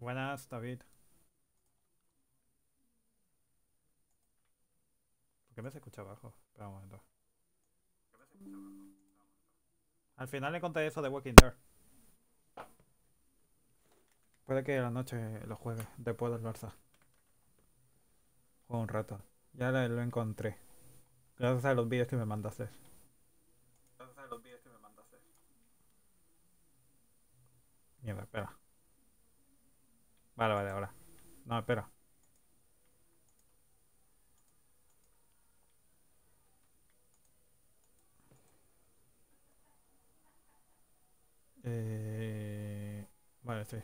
Buenas, David. ¿Por qué me se escucha abajo? Espera un momento. Al final le conté eso de Walking Dead. Puede que a la noche lo juegue, después del Barça. Juego un rato. Ya lo lo encontré. Gracias a los vídeos que me mandaste. Gracias a los vídeos que me mandaste. Mierda, espera. Vale, vale, ahora. No, espera. Eh... Vale, sí.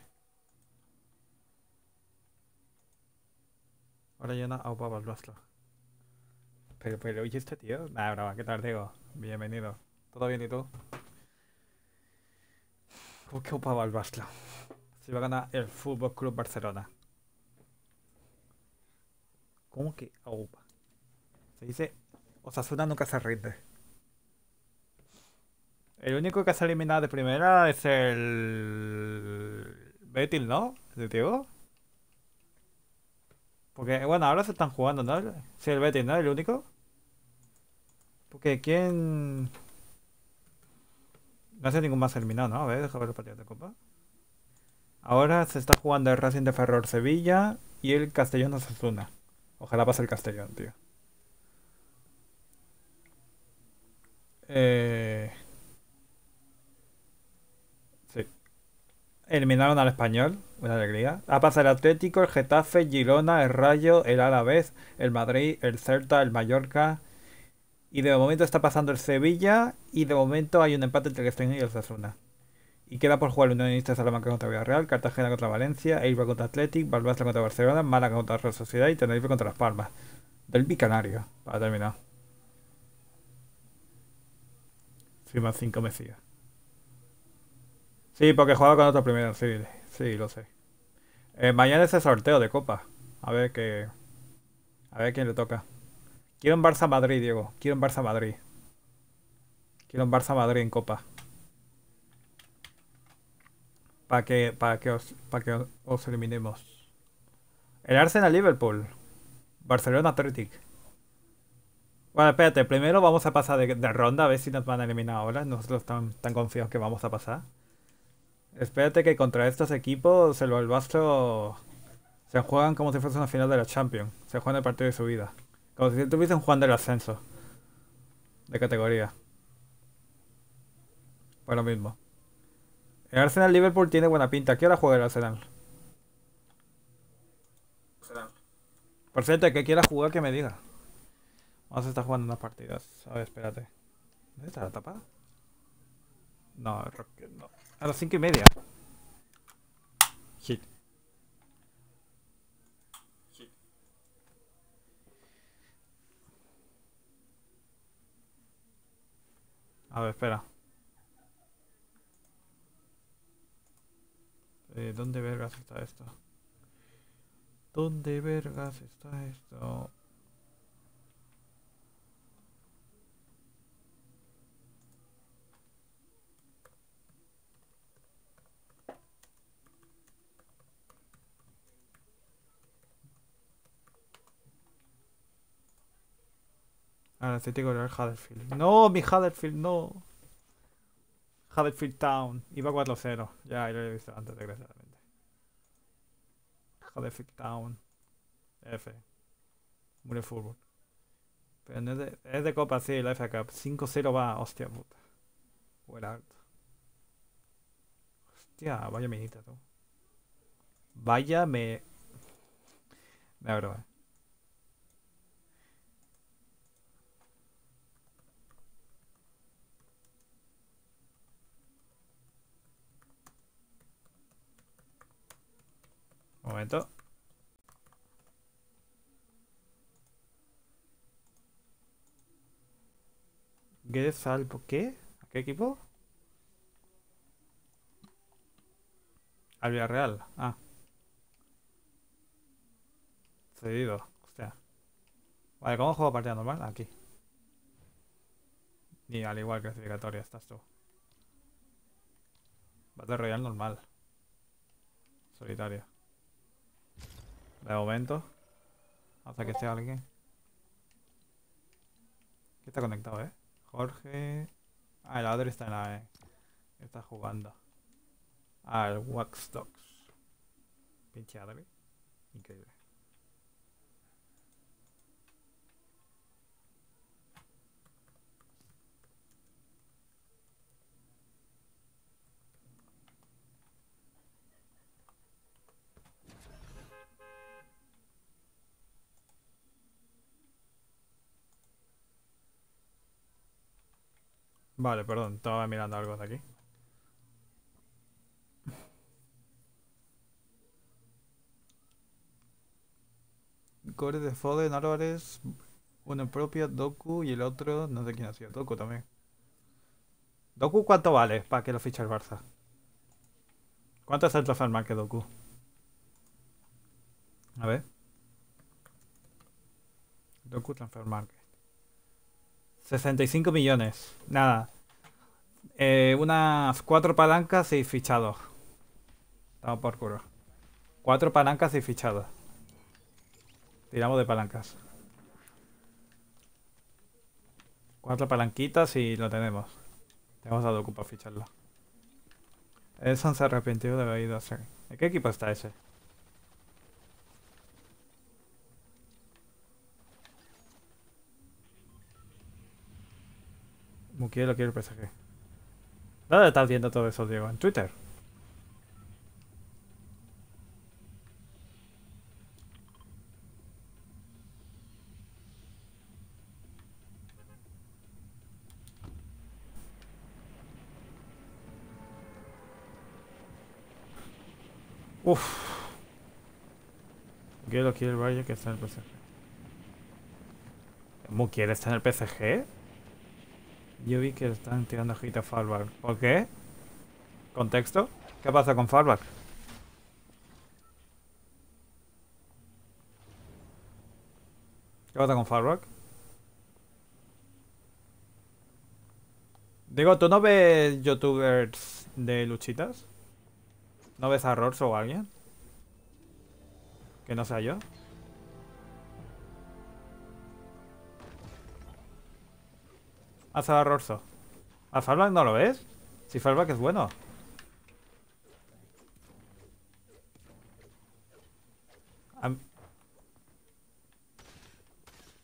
Ahora llena a Opa Rastro. Pero, pero, oye, este tío. Nada, brava, ¿qué tal, Diego? Bienvenido. ¿Todo bien y tú? ¿Cómo que Opa Rastro? Se va a ganar el Fútbol Club Barcelona. ¿Cómo que Opa? Se dice. Osasuna nunca se rinde. El único que se ha eliminado de primera es el. Betis, ¿no? ¿De Diego? Porque, bueno, ahora se están jugando, ¿no? Sí, el Betis, ¿no? El único. Porque, ¿quién...? No hace ningún más eliminado, ¿no? A ver, déjame ver los partidos de Copa. Ahora se está jugando el Racing de Ferrol Sevilla y el Castellón Osasuna. Ojalá pase el Castellón, tío. Eh... Sí. Eliminaron al español, una alegría. Ha pasado el Atlético, el Getafe, Girona, el Rayo, el Alavés, el Madrid, el Celta, el Mallorca. Y de momento está pasando el Sevilla. Y de momento hay un empate entre el Castellón y el Osasuna. Y queda por jugar el Unionista Salamanca contra Villarreal, Cartagena contra Valencia, Eibar contra Athletic, Balbastra contra Barcelona, Málaga contra Real Sociedad y Tenerife contra Las Palmas. Del Bicanario, para terminar. Firma 5 Mesías. Sí, porque jugaba con otro primero, sí, sí, lo sé. Eh, mañana es el sorteo de Copa. A ver qué. A ver quién le toca. Quiero un Barça Madrid, Diego. Quiero un Barça Madrid. Quiero un Barça Madrid en Copa. Para que, para que, os, para que os- os eliminemos. El Arsenal Liverpool. Barcelona Athletic. Bueno, espérate, primero vamos a pasar de, ronda a ver si nos van a eliminar ahora. Nosotros tan, tan confiados que vamos a pasar. Espérate que contra estos equipos el Balbastro se juegan como si fuese una final de la Champions. Se juegan el partido de su vida. Como si estuviesen jugando el ascenso. De categoría. Pues lo mismo. El Arsenal Liverpool tiene buena pinta. ¿Qué hora juega el Arsenal? Por cierto, que quiera jugar que me diga. Vamos a estar jugando unas partidas. A ver, espérate. ¿Dónde está la tapa? No, no. A las cinco y media. Shit. A ver, espera. Eh, ¿Dónde vergas está esto? ¿Dónde vergas está esto? Ah, necesito el Huddersfield. No, mi Huddersfield, no. Huddersfield Town. Iba 4-0. Ya, lo he visto antes, desgraciadamente. Huddersfield Town. F. Mure fútbol. Pero no es de, es de Copa, sí, la FA Cup. 5-0 va, hostia puta. Fuera alto. Hostia, vaya minita, tú. Vaya me. Me broma. Un momento. ¿Qué salvo? ¿Qué? ¿A qué equipo? Al Villarreal. Ah. Cedido. Hostia. Vale, ¿cómo juego partida normal? Aquí. Y al igual clasificatoria estás tú. Battle Royale normal. Solitario. De momento. Hasta que esté alguien. ¿Qué está conectado, eh? Jorge. Ah, el Adri está en la E. Está jugando. Al Wax Dogs. Pinche Adri. Increíble. Vale, perdón, estaba mirando algo de aquí. Core de Foden, Álvarez, uno propio, Doku y el otro, no sé quién ha sido, Doku también. ¿Doku cuánto vale para que lo fiche el Barça? ¿Cuánto es el transfer market Doku? A ver. Doku transfer market. 65 millones. Nada. Eh, unas cuatro palancas y fichado. Estamos por culo. Cuatro palancas y fichado. Tiramos de palancas. Cuatro palanquitas y lo tenemos. Tenemos a Doku para ficharlo. Edson se arrepintió de haber ido a hacer. ¿En qué equipo está ese? Mukiel lo quiere el PSG. ¿Dónde estás viendo todo eso, Diego? ¿En Twitter? Uf. Quiero quiere el Valle que está en el PSG. ¿Mukiel está en el PSG? Yo vi que están tirando hit a Fallback. ¿Por qué? ¿Contexto? ¿Qué pasa con Fallback? ¿Qué pasa con Fallback? Digo, ¿tú no ves youtubers de luchitas? ¿No ves a Rors o a alguien? Que no sea yo. A Rorso. ¿A Fallback no lo ves? Si Fallback es bueno.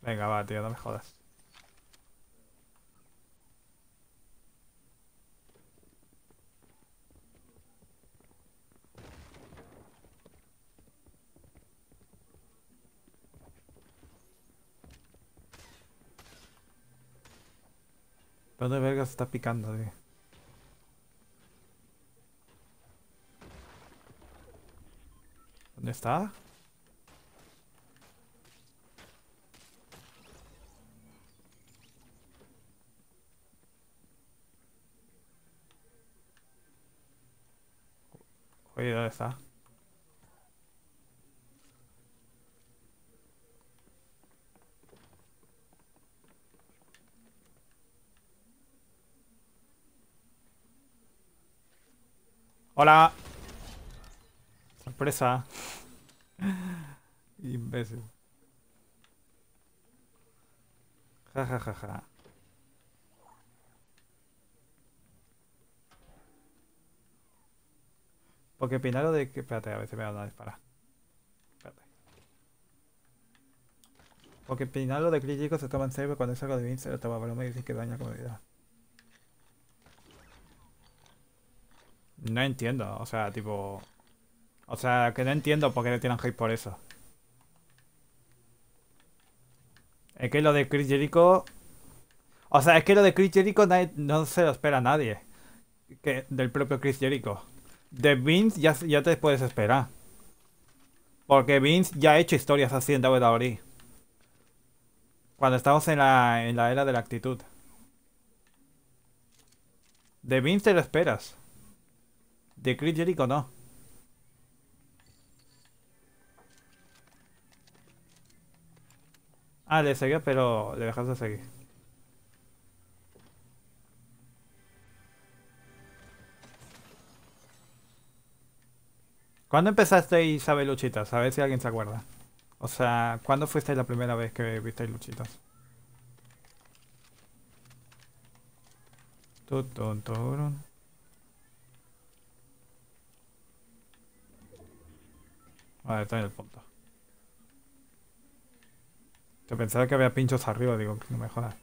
Venga, va, tío, no me jodas. ¿Dónde verga se está picando, tío? ¿Dónde está? Oye, ¿dónde está? Hola. Sorpresa. Imbécil. Ja, ja, ja, ja. Porque Pinaro de que... Espérate, a si me van a disparar. Espérate. Porque Pinaro de crítico se toma en serio cuando es algo de Vince, lo toma y que daña comodidad. No entiendo, o sea, tipo... O sea, que no entiendo por qué le tiran hate por eso. Es que lo de Chris Jericho... O sea, es que lo de Chris Jericho nadie- no se lo espera a nadie. Que, del propio Chris Jericho. De Vince ya, ya te puedes esperar. Porque Vince ya ha hecho historias así en WWE. Cuando estamos en la, en la era de la actitud. De Vince te lo esperas. De Chris Jericho no. Ah, le seguía, pero le dejas de seguir. ¿Cuándo empezasteis a ver luchitas? A ver si alguien se acuerda. O sea, ¿cuándo fuisteis la primera vez que visteis luchitas? Tu, tun, turun. Vale, está en el punto. Yo pensaba que había pinchos arriba, digo, no me jodas.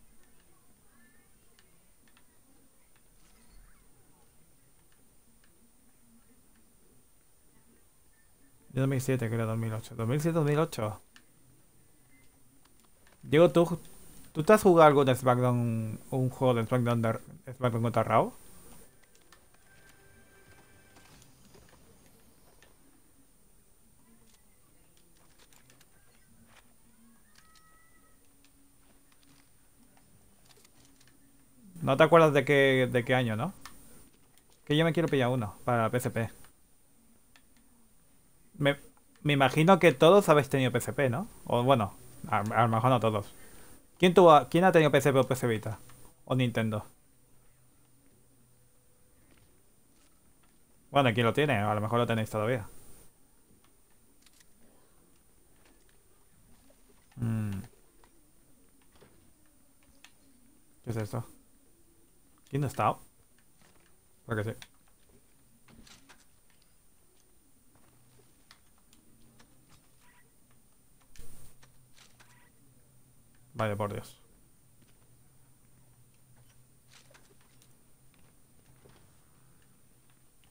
Yo 2007, creo, 2008. 2007-2008. Diego, ¿tú, ¿tú te has jugado algo de SmackDown, un juego de SmackDown, de, SmackDown contra Raw? No te acuerdas de qué, de qué año, ¿no? Que yo me quiero pillar uno para PSP. Me, me imagino que todos habéis tenido PSP, ¿no? O bueno, a, a lo mejor no todos. ¿Quién, tuvo, ¿Quién ha tenido PSP o PS Vita? ¿O Nintendo? Bueno, ¿quién lo tiene? A lo mejor lo tenéis todavía. Mm. ¿Qué es esto? ¿Quién no está? Porque sí. Vaya por Dios.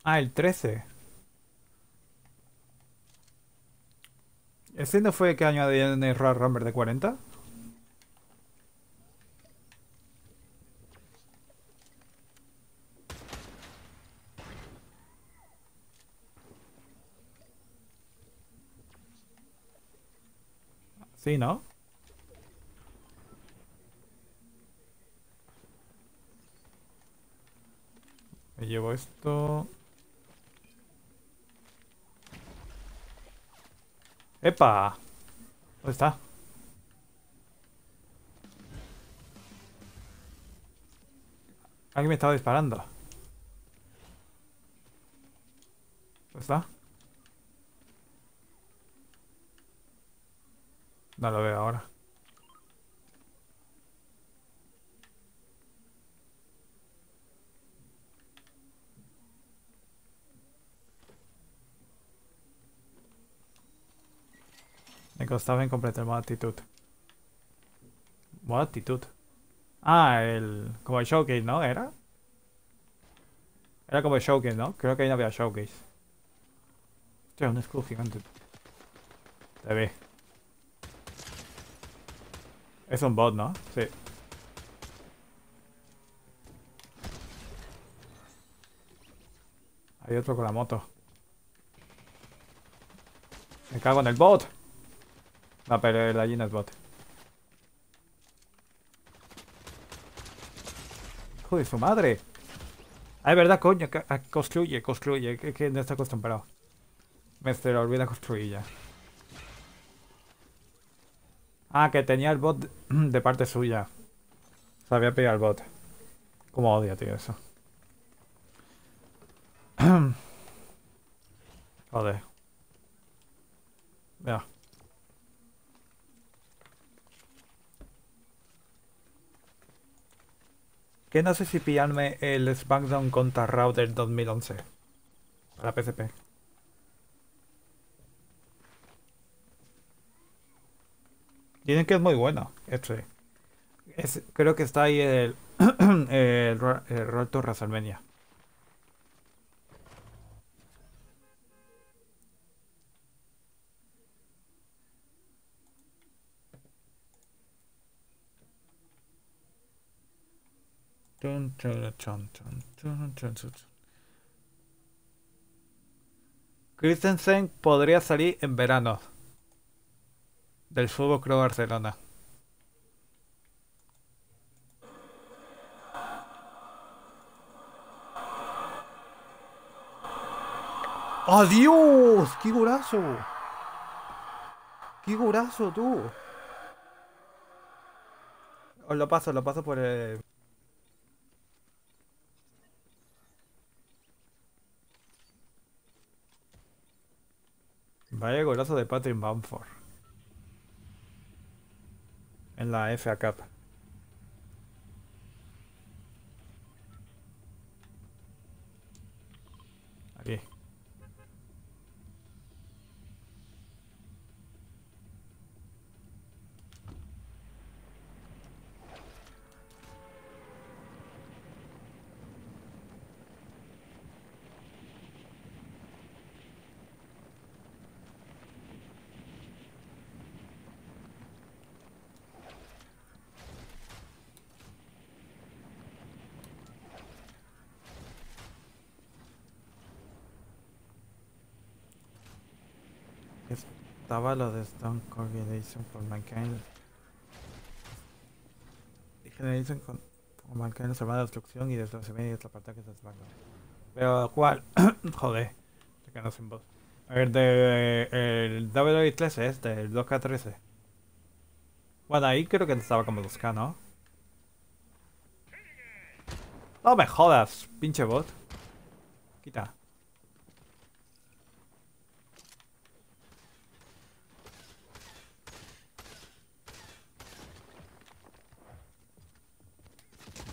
Ah, el 13. ¿Ese no fue que añadieron el Rumble de 40? Sí, ¿no? Me llevo esto. ¡Epa! ¿Dónde está? Alguien me estaba disparando. ¿Dónde está? No lo veo ahora. Me costaba en completar modo actitud. Modo actitud. Ah, el... Como el showcase, ¿no? ¿Era? Era como el showcase, ¿no? Creo que ahí no había showcase. Hostia, un escudo gigante. Te ve. Es un bot, ¿no? Sí. Hay otro con la moto. Me cago en el bot. No, pero el allí no es bot. Hijo de su madre. Ah, es verdad, coño. ah, Construye, construye. Que, que no está acostumbrado. Me se le olvida construir ya. Ah, que tenía el bot de, parte suya. Sabía pillar el bot. Como odia, tío, eso. Joder. Mira. Que no sé si pillarme el SmackDown contra del 2011. Para PSP. Dicen que es muy bueno. Este. Es, creo que está ahí el, el, el Road to WrestleMania. Chun, chun, chun, chun, chun, chun, chun, chun. Christensen podría salir en verano del Fútbol Club Barcelona. ¡Adiós! ¡Qué golazo! ¡Qué golazo tú! Os lo paso, lo paso por el... Vaya golazo de Patrick Bamford. En la FA Cup. Aquí. Estaba lo de Stone Cold Generation por Mankind. Generation con, con Mankind se va a destrucción y la parte que se desvanca. Pero, ¿cuál? Joder, se quedó sin voz. El de el W13 este, el 2K13. Bueno, ahí creo que estaba como 2K, ¿no? No me jodas, pinche bot. Quita.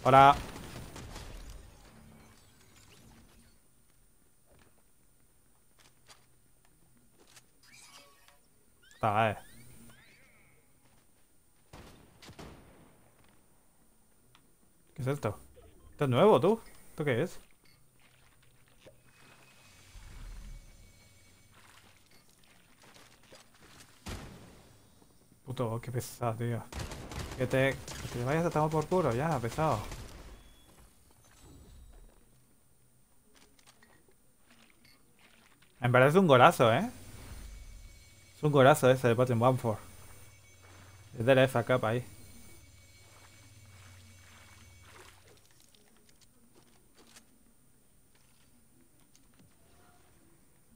Hola. Ah, eh. ¿Qué es esto? ¿Esto es nuevo, tú? ¿Esto qué es? Puto, qué pesado, tío. Que te, que vayas a tomar por culo, ya, pesado. En verdad es un golazo, ¿eh? Es un golazo ese de Patrick Bamford. Es de la FA Cup ahí.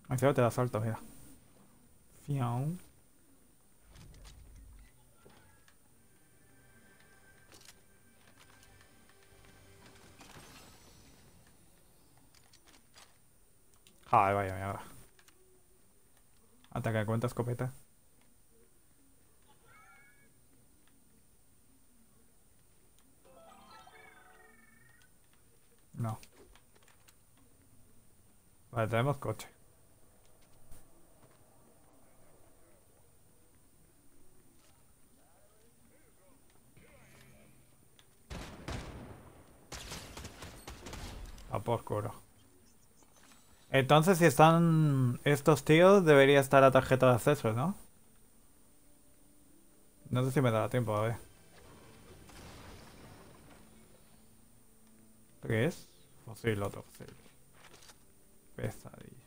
Encima te da salto, mira. Fiau. Ay, vaya mierda. Ataca cuenta escopeta. No. Vale, tenemos coche. A por culo. Entonces, si están estos tíos, debería estar la tarjeta de acceso, ¿no? No sé si me dará tiempo, a ver. ¿Qué es? Fósil, otro fósil. Pesadilla.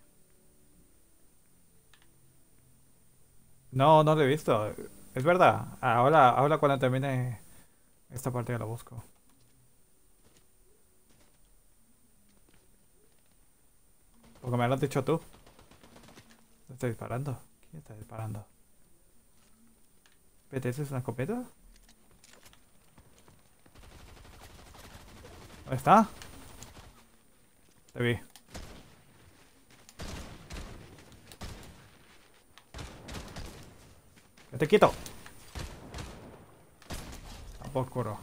No, no lo he visto. Es verdad. Ahora, ahora cuando termine esta partida lo busco. Porque me lo has dicho tú. ¿Te estoy disparando? ¿Quién está disparando? ¿Ese es una escopeta? ¿Dónde está? Te vi. ¡Que te quito! Tampoco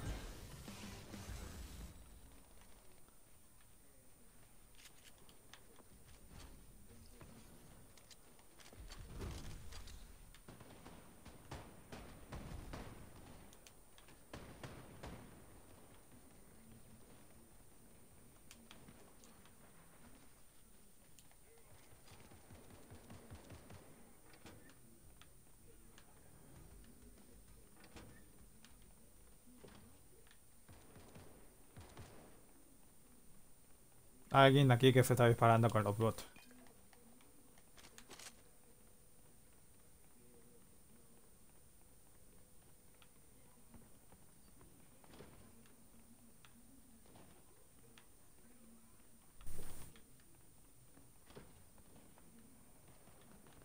Alguien aquí que se está disparando con los bots.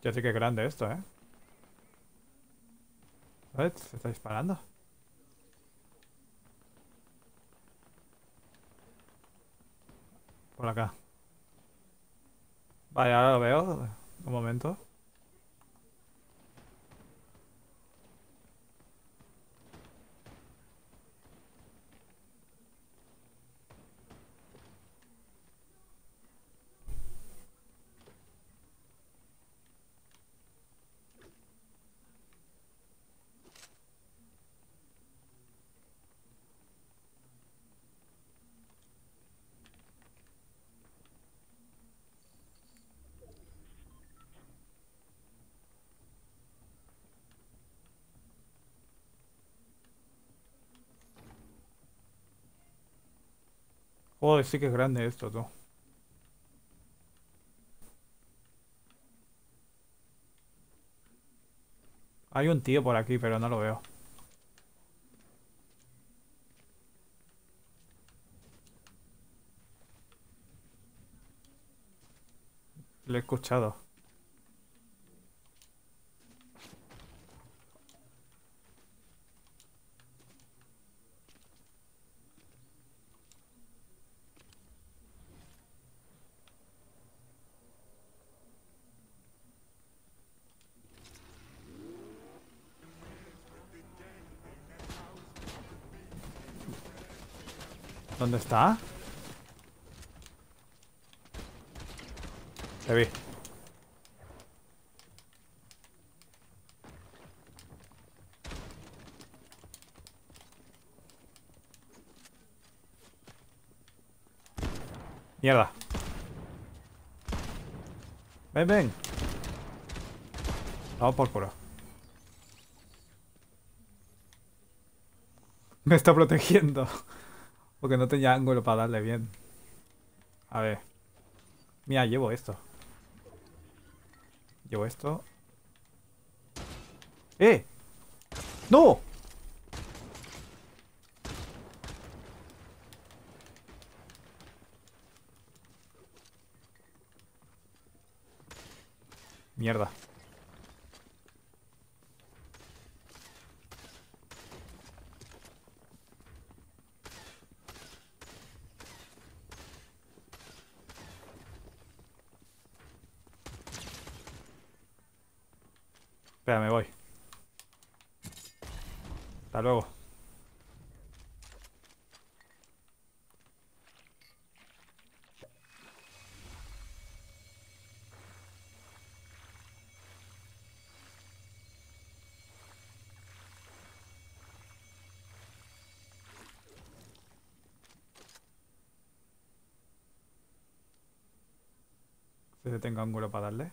Ya sé que es grande esto, ¿eh? Se está disparando. Por acá. Vale, ahora lo veo. Un momento. Joder, sí que es grande esto, tú. Hay un tío por aquí, pero no lo veo. Lo he escuchado. ¿Dónde está? Te vi. Mierda. Ven, ven. Vamos por culo. Me está protegiendo. Porque no tenía ángulo para darle bien. A ver. Mira, llevo esto. Llevo esto. ¡Eh! ¡No! Mierda. Espera, me voy. Hasta luego. Tengo ángulo para darle.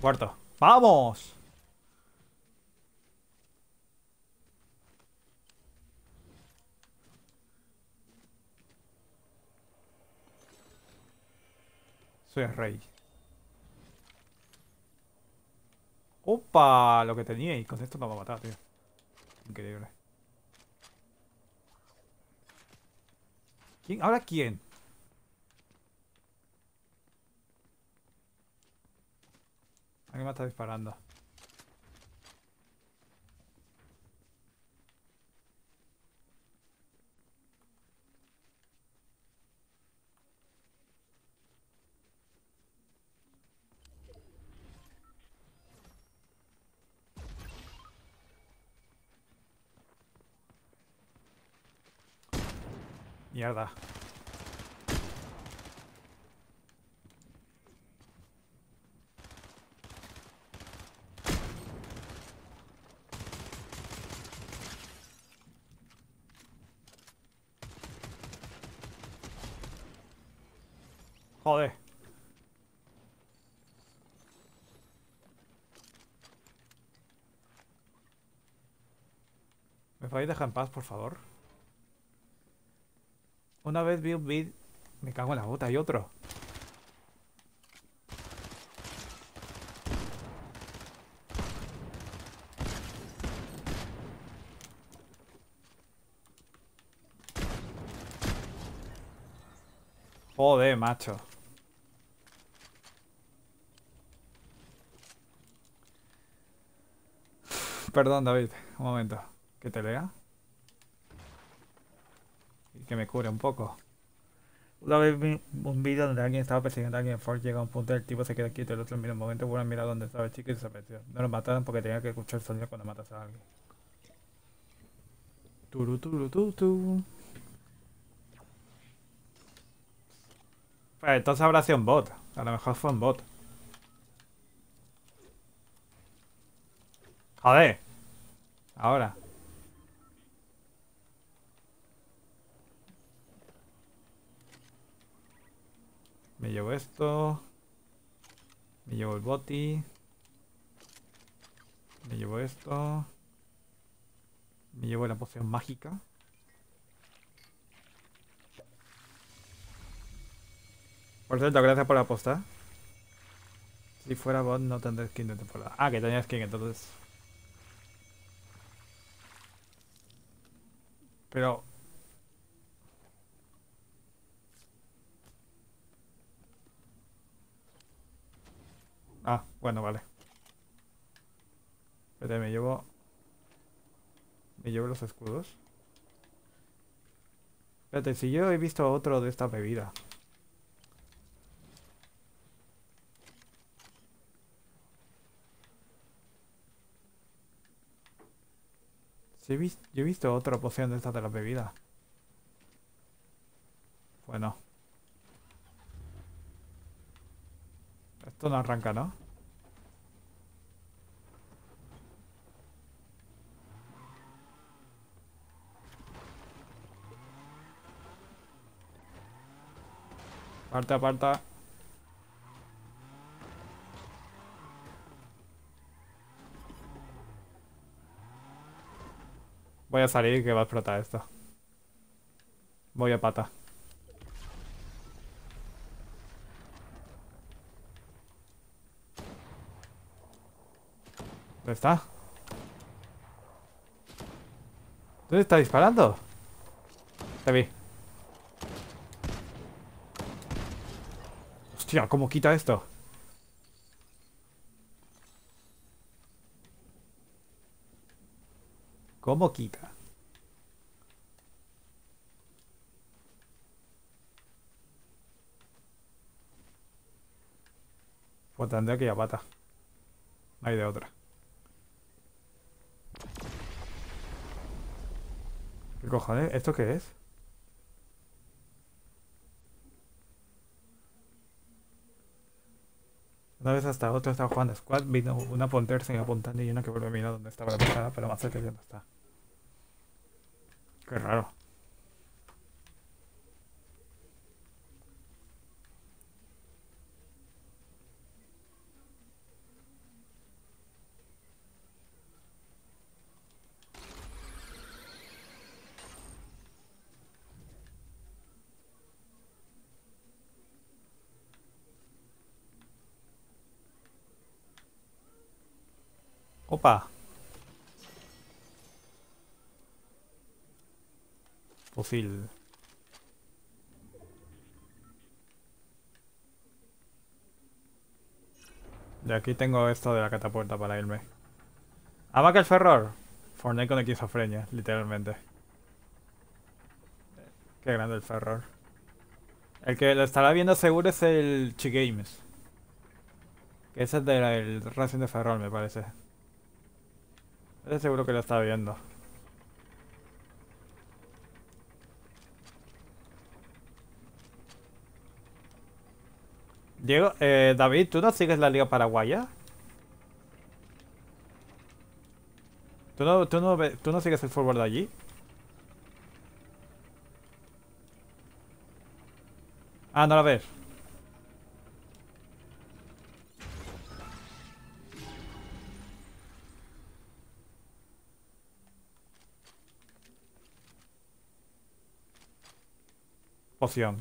Cuarto. ¡Vamos! Soy rey. ¡Opa! Lo que tenía y con esto me va a matar, tío. Increíble. ¿Quién? ¿Ahora quién? Alguien me está disparando. Mierda. Joder. ¿Me podéis dejar en paz, por favor? Una vez vi un vídeo... Me cago en la bota, y otro. Joder, macho. Perdón, David. Un momento. Que te lea. Que me cure un poco. Una vez vi un vídeo donde alguien estaba persiguiendo a alguien en Ford, llega a un punto el tipo se queda quieto, el otro mira un momento, vuelve a mirar donde estaba el chico y desapareció. No lo mataron porque tenía que escuchar el sonido cuando matas a alguien. Turu, turu, tu, tu. Pues entonces habrá sido un bot. A lo mejor fue un bot. Joder. Ahora. Me llevo esto. Me llevo el boti. Me llevo esto. Me llevo la poción mágica. Por cierto, gracias por la aposta. Si fuera bot no tendré skin de temporada. Ah, que tenía skin entonces. Pero... Ah, bueno, vale. Espérate, me llevo... Me llevo los escudos. Espérate, si yo he visto otro de esta bebida. Sí, he vis- yo he visto otra poción de esta de la bebida. Bueno. Esto no arranca, ¿no? Aparta, aparta. Voy a salir que va a explotar esto. Voy a pata. ¿Dónde está? ¿Dónde está disparando? Te vi. Hostia, ¿cómo quita esto? ¿Cómo quita? Pues tendré que ir a pata. No hay de otra. ¿Qué cojones? ¿Esto qué es? Una vez hasta otro estaba jugando Squad, vino una a ponerse y apuntando y una que vuelve a mirar dónde estaba la persona, pero más cerca ya no está. Qué raro. Opa. Fusil. Y aquí tengo esto de la catapulta para irme. ¿Ama que el Ferror? Fortnite con esquizofrenia, literalmente. Qué grande el Ferror. El que lo estará viendo seguro es el Chigames. Que ese es del Racing de Ferrol, me parece. Ese seguro que lo está viendo. Diego, eh, David, ¿tú no sigues la Liga Paraguaya? ¿Tú no, tú no, tú no sigues el fútbol de allí? Ah, no la ves. Poción.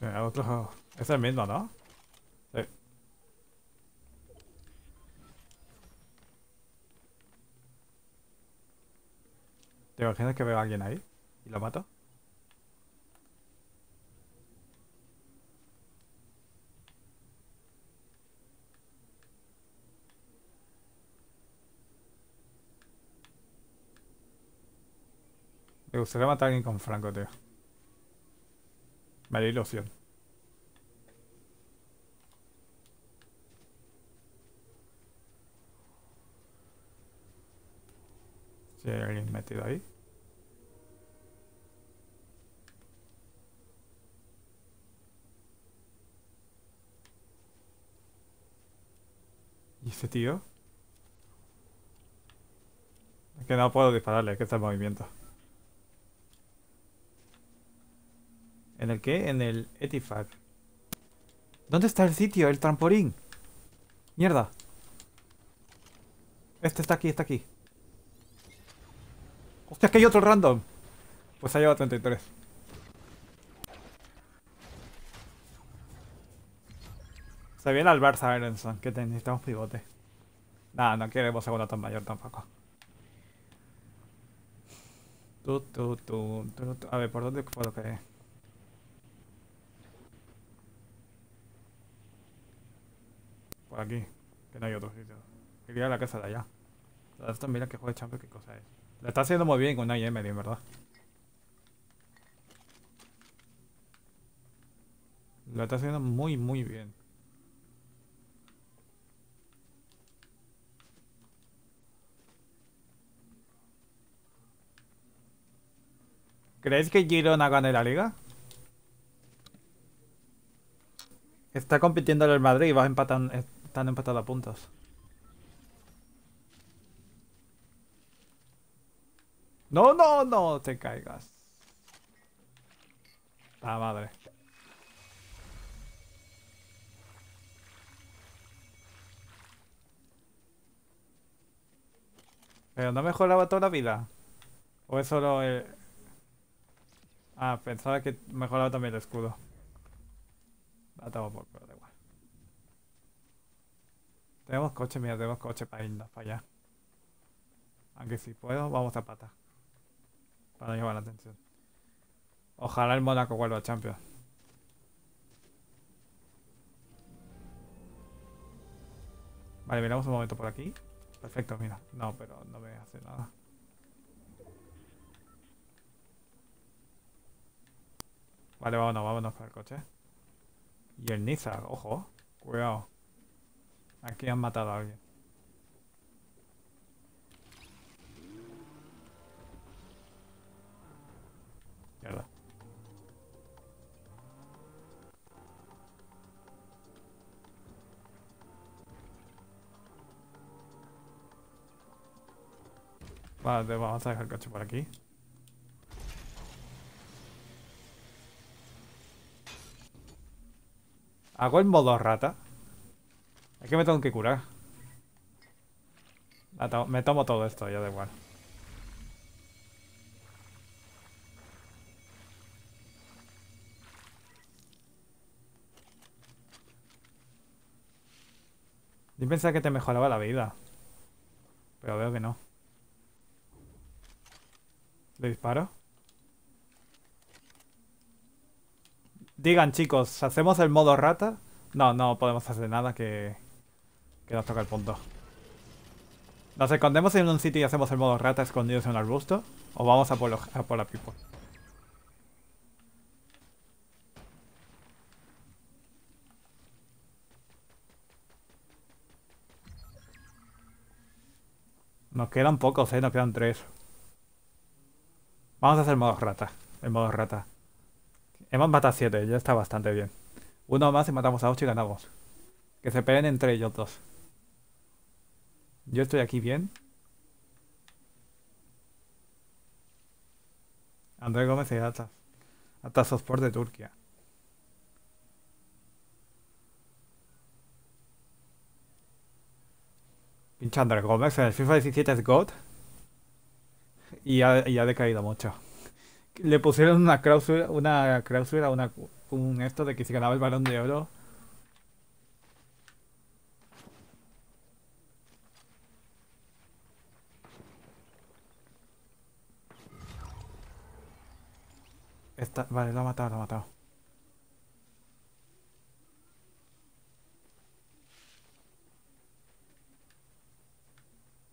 Eh, otro... Es el mismo, ¿no? Sí. ¿Te imaginas que veo a alguien ahí? ¿Y lo mato? Me gustaría matar a alguien con Franco, tío. Me haría ilusión. Si hay alguien metido ahí. ¿Y este tío? Es que no puedo dispararle, es que está en movimiento. ¿En el qué? En el Etifat. ¿Dónde está el sitio? El trampolín. Mierda. Este está aquí, está aquí. Hostia, es que hay otro random. Pues ha llevado 33. Se viene al Barça Ironson, que necesitamos pivote. Nada, no queremos segundo tan mayor tampoco. Tu, tu, tu. A ver, ¿por dónde puedo caer? Por aquí, que no hay otro sitio. Quería la casa de allá. Esto mira que juega Champions, qué cosa es. Lo está haciendo muy bien con una en verdad. Lo está haciendo muy, muy bien. ¿Creéis que Girona gane la liga? Está compitiendo en el Madrid y va empatando, están empatados a puntos. No, no, no te caigas. La madre. Pero no mejoraba toda la vida. O es solo el... Ah, pensaba que mejoraba también el escudo. La por pero da igual. Tenemos coche, mira, tenemos coche para irnos para allá. Aunque si puedo, vamos a pata. Para llamar la atención. Ojalá el Mónaco vuelva a Champions. Vale, miramos un momento por aquí. Perfecto, mira. No, pero no me hace nada. Vale, vámonos, vámonos con el coche. Y el Niza, ojo. Cuidado. Aquí han matado a alguien. Vale, vamos a dejar el coche por aquí. ¿Hago el modo rata? Es que me tengo que curar. Me tomo todo esto, ya da igual. Yo pensaba que te mejoraba la vida. Pero veo que no. ¿Le disparo? Digan, chicos, ¿hacemos el modo rata? No, no podemos hacer nada que, que nos toca el punto. ¿Nos escondemos en un sitio y hacemos el modo rata escondidos en un arbusto? ¿O vamos a por, a por la pipo? Nos quedan pocos, eh, nos quedan tres. Vamos a hacer modo rata. El modo rata. Hemos matado a 7, ya está bastante bien. Uno más y matamos a 8 y ganamos. Que se peguen entre ellos dos. Yo estoy aquí bien. Andrés Gómez y Atas. Atas Sosport de Turquía. Pinche Andrés Gómez en el FIFA 17 es God. Y ha, y ha decaído mucho le pusieron una cláusula, una cláusula, una, un esto de que si ganaba el balón de oro. Esta, vale, lo ha matado, lo ha matado.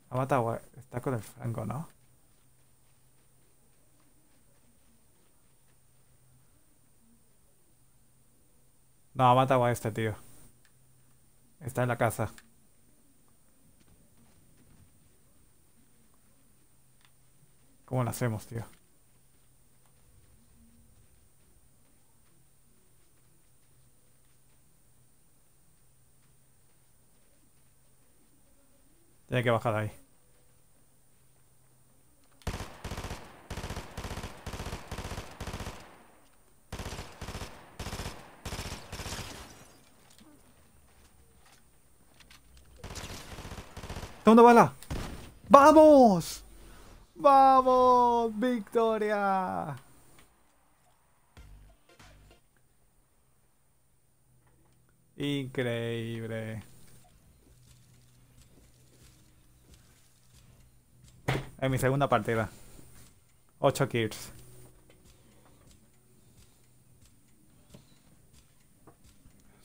Ha matado, está con el franco, ¿no? No, matado a este tío. Está en la casa. ¿Cómo lo hacemos, tío? Tiene que bajar ahí. ¡Toma una bala! ¡Vamos! ¡Vamos! ¡Victoria! Increíble. En mi segunda partida. 8 kills.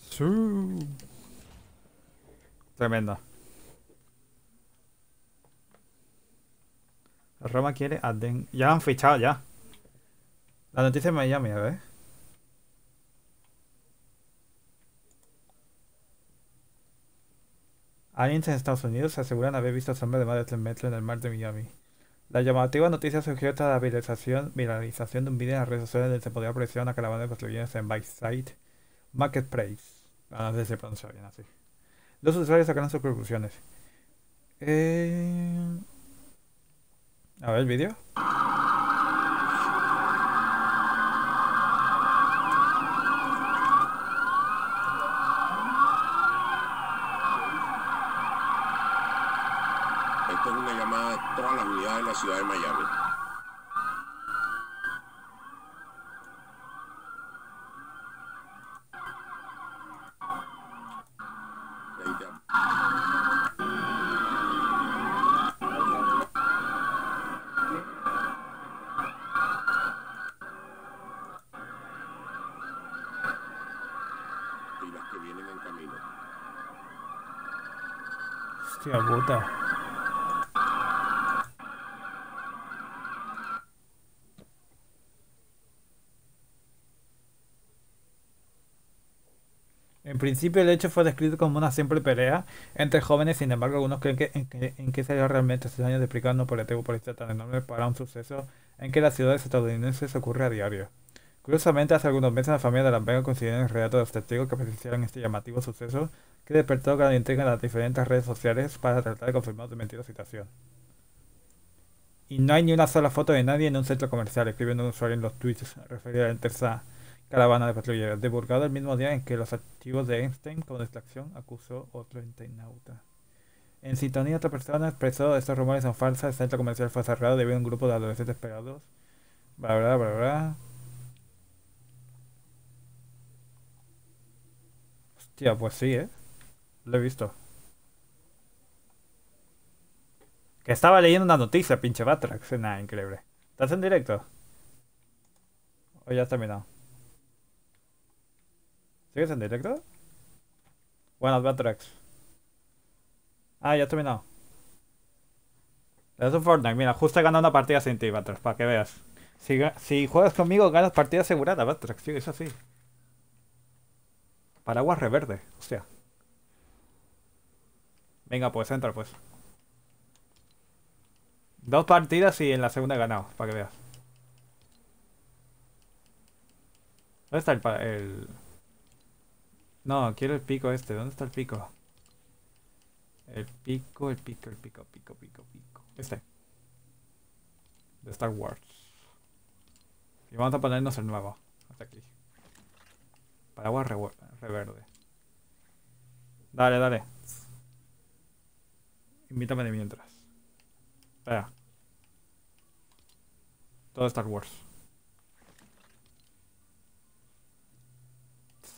Sí. Tremendo. Roma quiere a. Ya han fichado ya. La noticia de Miami, a ver. Aliens en Estados Unidos aseguran haber visto sombras de más de 3 metros en el mar de Miami. La llamativa noticia surgió tras la viralización, viralización de un vídeo en las redes sociales donde se podía apreciar una caravana de patrulleros en Bikeside Marketplace. Ah, no sé si se pronuncia bien así. Los usuarios sacaron sus conclusiones. Eh... A ver el vídeo. Esto es una llamada a todas las unidades de la ciudad de Miami. Ahí está. Y las que vienen en camino. Hostia En principio el hecho fue descrito como una simple pelea entre jóvenes, sin embargo algunos creen que en que, en que realmente estos años de explicar un operativo policial tan enorme para un suceso en que las ciudades estadounidenses ocurre a diario. Curiosamente, hace algunos meses la familia de Las Vegas coincidió en el relato de los testigos que presenciaron este llamativo suceso que despertó gran intriga en las diferentes redes sociales para tratar de confirmar o desmentir la situación. Y no hay ni una sola foto de nadie en un centro comercial, escribiendo un usuario en los tweets referido a la intensa caravana de patrulleros, divulgado el mismo día en que los archivos de Einstein como distracción acusó otro internauta. En sintonía, otra persona expresó estos rumores son falsos, el centro comercial fue cerrado debido a un grupo de adolescentes pegados. Bla bla bla bla. Hostia, pues sí, eh. Lo he visto. Que estaba leyendo una noticia, pinche Batrax. Nada, increíble. ¿Estás en directo? ¿O ya has terminado? ¿Sigues en directo? Buenas, Batrax. Ah, ya has terminado. Es un Fortnite. Mira, justo he ganado una partida sin ti, Batrax, para que veas. Si, si juegas conmigo, ganas partida asegurada, Batrax. Sí, es así. Paraguas reverde. Hostia. Venga, pues entra, pues. Dos partidas y en la segunda he ganado, para que veas. ¿Dónde está el, el... No, quiero el pico este. ¿Dónde está el pico? El pico, el pico, el pico, pico, pico, pico. Este. De Star Wars. Y vamos a ponernos el nuevo. Hasta aquí. Paraguas revu- reverde. Dale, dale. Invítame de mientras. Espera. Todo Star Wars.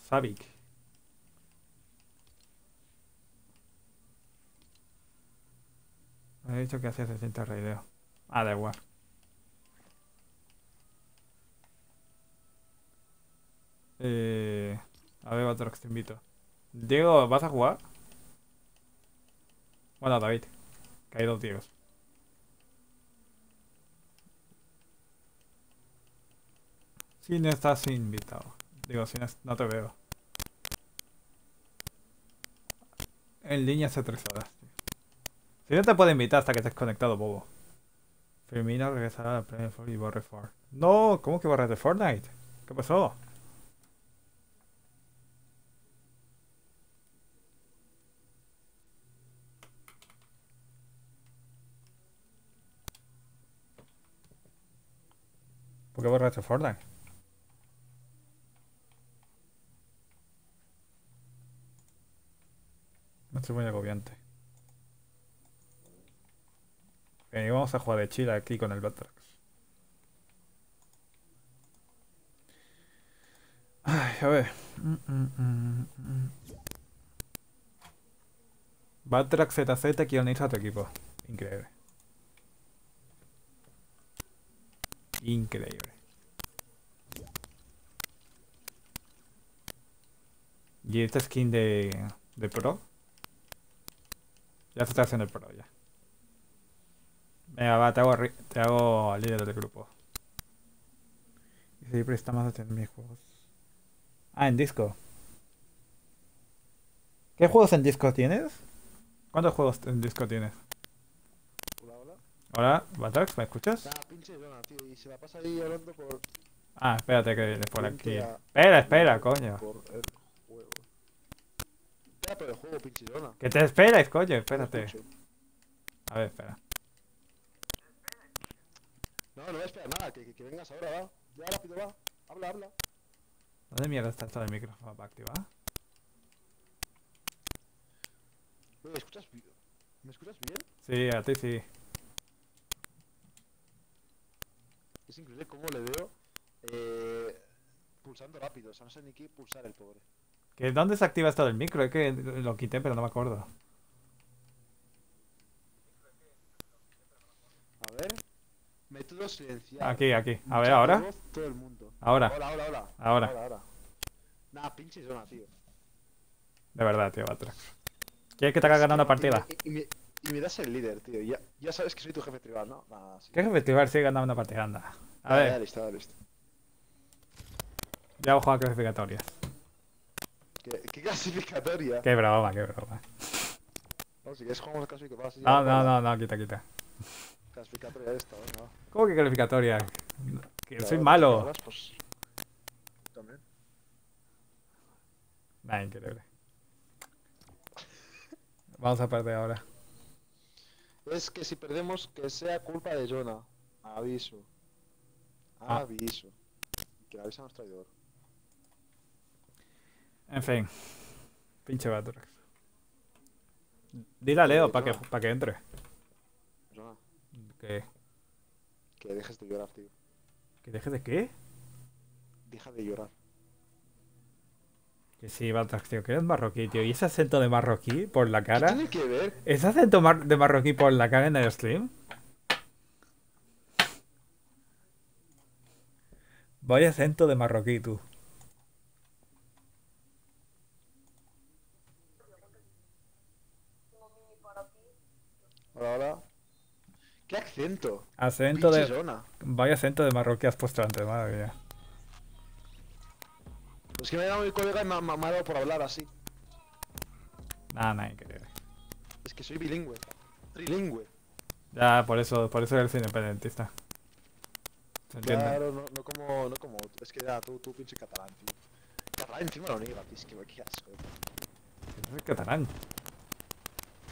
Savik. Me he dicho que hacía 60 raideo. Ah, da igual. Eh, a ver, otro que te invito. Diego, ¿vas a jugar? Bueno, David. Que hay dos Diegos. Si no estás invitado. Digo, si no, no te veo. En línea hace tres horas. Si no te puedo invitar hasta que estés conectado, bobo. Firmino regresará al Premier y borre Ford. No, ¿cómo que borras de Fortnite? ¿Qué pasó? ¿Por qué borraste Fortnite? Esto es muy agobiante. Ok, vamos a jugar de chill aquí con el Batrax. Ay, a ver. Batrax ZZ que unirse a tu equipo. Increíble. Increíble. ¿Y esta skin de, de pro? Ya se está haciendo el pro ya. Venga, va, te hago, te hago líder del grupo. Y si presta más a tener mis juegos. Ah, en disco. ¿Qué juegos en disco tienes? ¿Cuántos juegos en disco tienes? Hola, hola. Hola, Batrax, ¿me escuchas? Pinche tío. Y se la pasa ahí hablando por. Ah, espérate que le por aquí. Espera, espera, coño. Por el juego. Espera por el juego, pinche Jonah. Que te esperes, coño, espérate. A ver, espera. No, no me espera nada. Que, que, que vengas ahora, va. Ya rápido, va. Habla, habla. ¿Dónde mierda está todo el micrófono para activar? ¿me escuchas bien? ¿Me escuchas bien? Sí, a ti sí. Es increíble cómo le veo eh, pulsando rápido. O sea, no sé ni qué pulsar el pobre. ¿Que ¿Dónde se activa esto del micro? Es que lo quité, pero no me acuerdo. A ver. Método silenciar. Aquí, aquí. A ver, ahora. voz, todo el mundo. Ahora. Ahora, ahora, ahora. Ahora. Ahora, ahora. Nah, pinche Jonah, tío. De verdad, tío, Batrax. ¿Quieres que te haga ganar una partida? Y, y- y me, y me das el líder, tío. Ya, ya sabes que soy tu jefe tribal, ¿no? Nah, sí. ¿Qué festival sigue ganando una partida? Anda. A Dale, ver, listo, dale, listo. ya voy a jugar clasificatorias. ¿Qué, qué clasificatoria? Qué broma, qué broma. No, si quieres jugamos clasificatoria. No, no, no, no, quita, quita. Clasificatoria esta, va. ¿Cómo que clasificatoria? Que Claro, soy malo. pues... También. Nah, increíble. Vamos a perder ahora. Es que si perdemos, que sea culpa de Jonah. Aviso. Ah. Aviso. Que avisa a nuestro traidor. En fin. Pinche Batrax. Dile a Leo para que, pa' que entre. Jonah, ¿Que, que dejes de llorar, tío. ¿Que deje de qué? Deja de llorar. Que sí, Batrax, tío, que eres marroquí, tío. ¿Y ese acento de marroquí por la ¿Qué cara? tiene que ver? ¿Ese acento mar- de marroquí por la cara en el stream? Vaya acento de marroquí, tú. Hola. ¿Qué acento? Acento Pinche de... Vaya acento de marroquí has puesto antes, madre mía. Es que me ha llamado mi colega y me ha, me ha dado por hablar así. Nada, nada, increíble. Es que soy bilingüe. Trilingüe. Ya, por eso, por eso eres independentista. Se entiende. Claro, no, no como, no como, es que ya, tú, tú pinche catalán, tío. Catalán encima lo niega, tío, es que qué asco. tío. Soy catalán.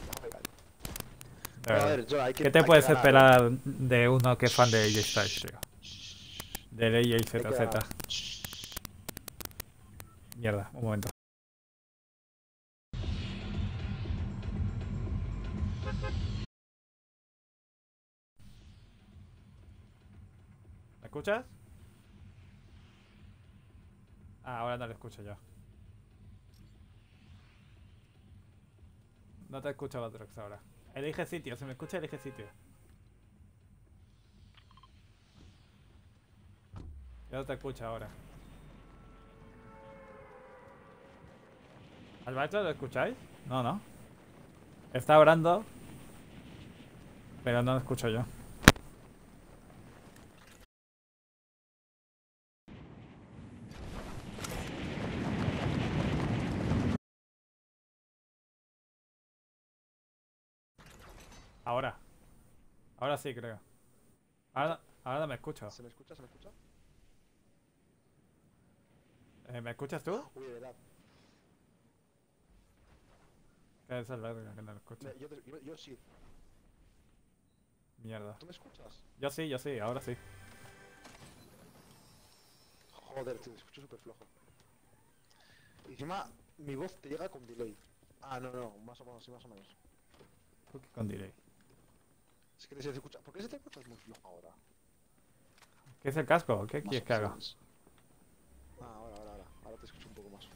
Déjame caer. de Pero, a ver, yo, hay que, ¿Qué te hay puedes esperar de uno que es fan de AJ Styles, tío? Del AJ hay que ganar. ZZ. Mierda, un momento. ¿Me escuchas? Ah, ahora no lo escucho yo. No te escucho Batrox ahora. Elige sitio, si me escucha elige sitio. Ya no te escucha ahora. ¿Al maestro lo escucháis? No, no. Está orando. Pero no lo escucho yo. Ahora. Ahora sí, creo. Ahora, ahora me escucho. ¿Se me escucha? ¿Se me escucha? Eh, ¿Me escuchas tú? Uy, de verdad. Que es el verga que no lo escucho. Me- Yo, te- yo, yo sí. Mierda. ¿Tú me escuchas? Yo sí, yo sí, ahora sí. Joder, te escucho súper flojo. Y encima, mi voz te llega con delay. Ah, no, no, más o menos, sí, más o menos. ¿Por qué Con delay. Es que se te escucha. ¿Por qué se te escucha muy flojo ahora? ¿Qué es el casco? ¿Qué Más quieres que haga? Ah, ahora, ahora, ahora. Ahora te escucho un poco más.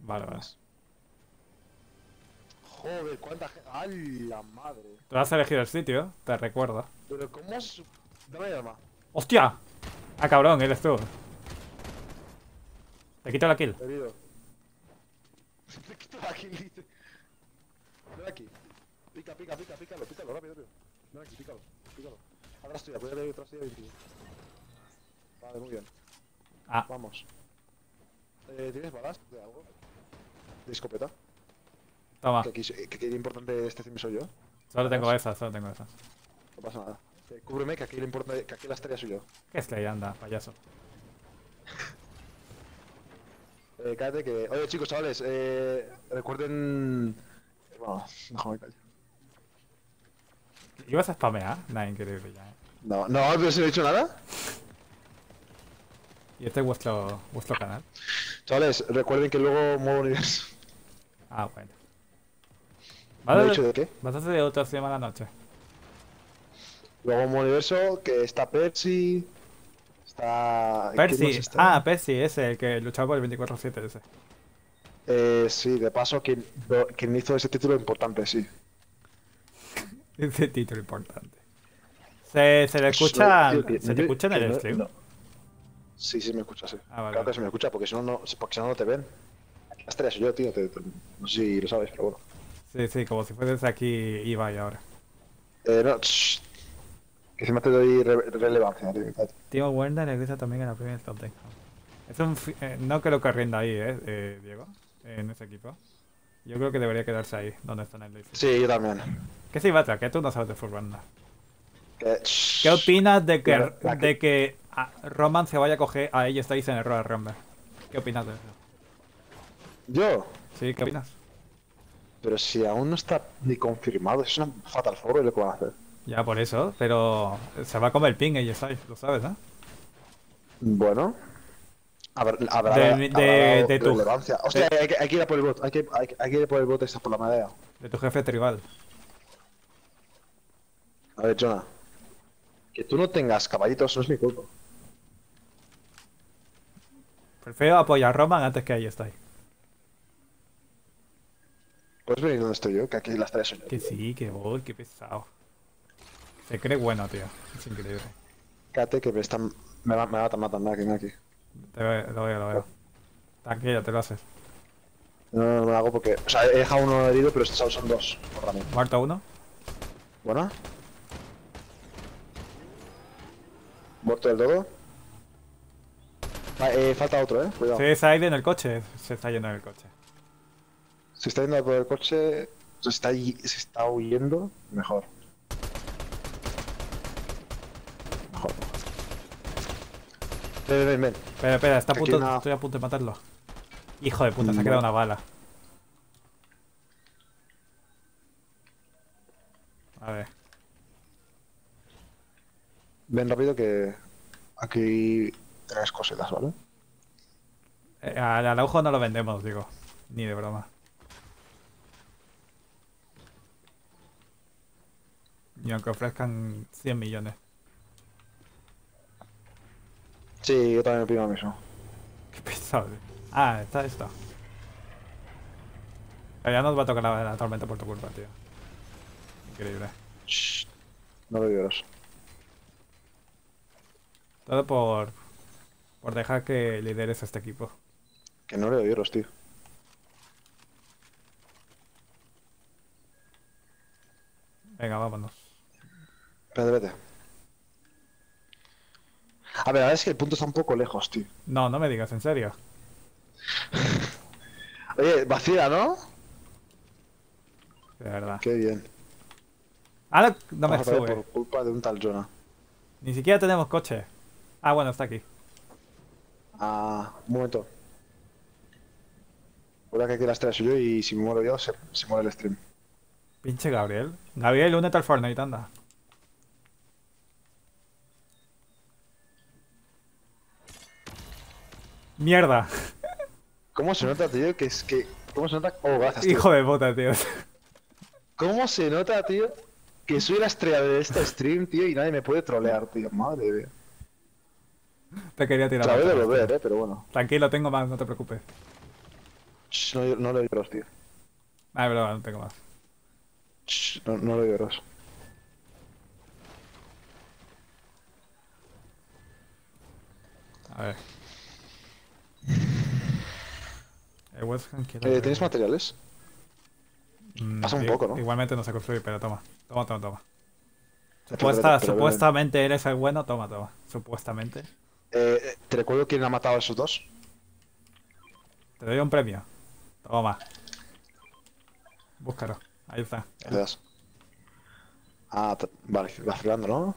Vale, vale. Joder, cuánta gente. ¡Ay, la madre! Tú has elegido el sitio, te recuerdo. Pero, ¿cómo has.? Dame el arma. ¡Hostia! Ah, cabrón, eres tú. Te quito la kill. Herido. Te quito la kill, dice. Ven aquí. Pica, pica, pica, pícalo, pícalo, rápido, rápido. Ven aquí, pícalo, pícalo. Atrás tuya, cuídate atrás tuya 21. Vale, muy bien. Ah, Vamos. Eh, ¿Tienes balas de algo? ¿De escopeta? toma. Que aquí, que importante de este cine soy yo. Solo tengo esas, solo tengo esas. No pasa nada. Eh, cúbreme que aquí lo importante, que aquí la estrella soy yo. ¿Qué es que anda, payaso? Eh, cállate que. Oye chicos, chavales, eh, recuerden. Bueno, mejor me callo. ¿Ibas a spamear? Nada, increíble ya, eh. No, no, pero si no he dicho nada. Y este es vuestro, vuestro canal. Chavales, recuerden que luego modo universo. Ah, bueno. ¿No he ¿Vas dicho a, de qué? vas a hacer otro stream a la noche? Luego modo universo, que está Percy. Está. ¿quién Percy. está? Ah, Percy, ese, el que luchaba por el 24-7 ese. Eh, sí, de paso, quien, quien hizo ese título importante, sí. Ese título importante. ¿Se, se le escucha, ¿se te escucha en el no- stream? no. Sí, sí, me escucha, sí. Ah, vale, claro vale. que se me escucha, porque si no, no, porque si no, no te ven. Aquí la estrella soy yo, tío. te- te- no sé si lo sabes, pero bueno. Sí, sí, como si fueses aquí Ibai ahora. Eh, no, shh. Que me te doy re- relevancia, tío. Werner regresa también en la primera top 10. Es un fi- eh, no creo que rinda ahí, ¿eh, eh, Diego? En ese equipo. Yo creo que debería quedarse ahí, donde está en el. Sí, yo también. ¿Qué sí, Batra? Que tú no sabes de Furranda. Que, shh. ¿Qué opinas de que, de que a Roman se vaya a coger a ella estáis en el Royal Rumble? ¿Qué opinas de eso? Yo. ¿Sí? ¿Qué opinas? Pero si aún no está ni confirmado, es una fatal four lo que van a hacer. Ya por eso, pero se va a comer el ping ella estáis, lo sabes, ¿no? Bueno. Habrá, habrá, De- habrá de- tu- relevancia. Hostia, hay, que, hay que ir a por el bot. Hay que, hay, que- hay que ir a por el bot esta por la madera. De tu jefe tribal. A ver, Jonah. Que tú no tengas caballitos no es mi culpa. Prefiero apoyar a Roman antes que ahí estáis. Puedes venir donde estoy yo, que aquí las tres yo. Que sí, que voy, qué pesado. Se cree bueno, tío. Es increíble. Cállate que me están. Me va, me va a matar aquí, aquí. Te veo, lo veo, lo veo. Tranquilo, te lo haces. No, no, no me lo hago porque. O sea, he dejado uno herido, pero estos son dos. Muerto uno. Buena. Muerto del todo. Eh, falta otro, eh. Cuidado. Se está ahí en el coche. Se está yendo en el coche. Si está yendo por el coche. Se está, se está huyendo. Mejor. Ven, ven, ven. Espera, espera, está a Aquí punto, una- estoy a punto de matarlo. Hijo de puta, se ha Mm, quedado una bala. A ver. Ven rápido que. Aquí tenéis cositas, ¿vale? Eh, al Araujo no lo vendemos, digo. Ni de broma. Ni aunque ofrezcan 100 millones. Sí, yo también opino lo mismo. Qué pesado. tío. Ah, está. Pero ya nos va a tocar la, la tormenta por tu culpa, tío. Increíble. Shh. No lo lloras. Todo por. Por dejar que lideres este equipo. Que no le lloros, tío. Venga, vámonos. Vete, vete. A ver, la verdad es que el punto está un poco lejos, tío. No, no me digas, en serio. Oye, vacía, ¿no? De verdad. Qué bien. Ahora no me a sube. por culpa de un tal Jonah. Ni siquiera tenemos coche. Ah, bueno, está aquí. Ah, un momento. Voy a que aquí las tres soy yo y si me muero yo, se, se muere el stream. Pinche Gabriel. Gabriel, únete al Fortnite, anda. Mierda. ¿Cómo se nota, tío? Que es que. ¿Cómo se nota? Oh, gracias, tío. Hijo de puta, tío. ¿Cómo se nota, tío? Que soy la estrella de este stream, tío, y nadie me puede trolear, tío. Madre mía. Te quería tirar. Acabé de volver, eh, pero bueno. Tranquilo, tengo más, no te preocupes. Shh, no, no le lloros, tío. Ah, pero no tengo más. Shh, no, no le lloros. A ver. El West Ham quiere Eh, ver- ¿Tienes materiales? Mm, pasa un poco, ¿no? Igualmente no se construye, pero toma. Toma, toma, toma. Pero- Supuesta- pero- supuestamente eres el bueno, toma, toma. Supuestamente. Eh, eh, ¿Te recuerdo quién ha matado a esos dos? Te doy un premio. Toma. Búscalo. Ahí está. Ah, vale, vacilando, ¿no?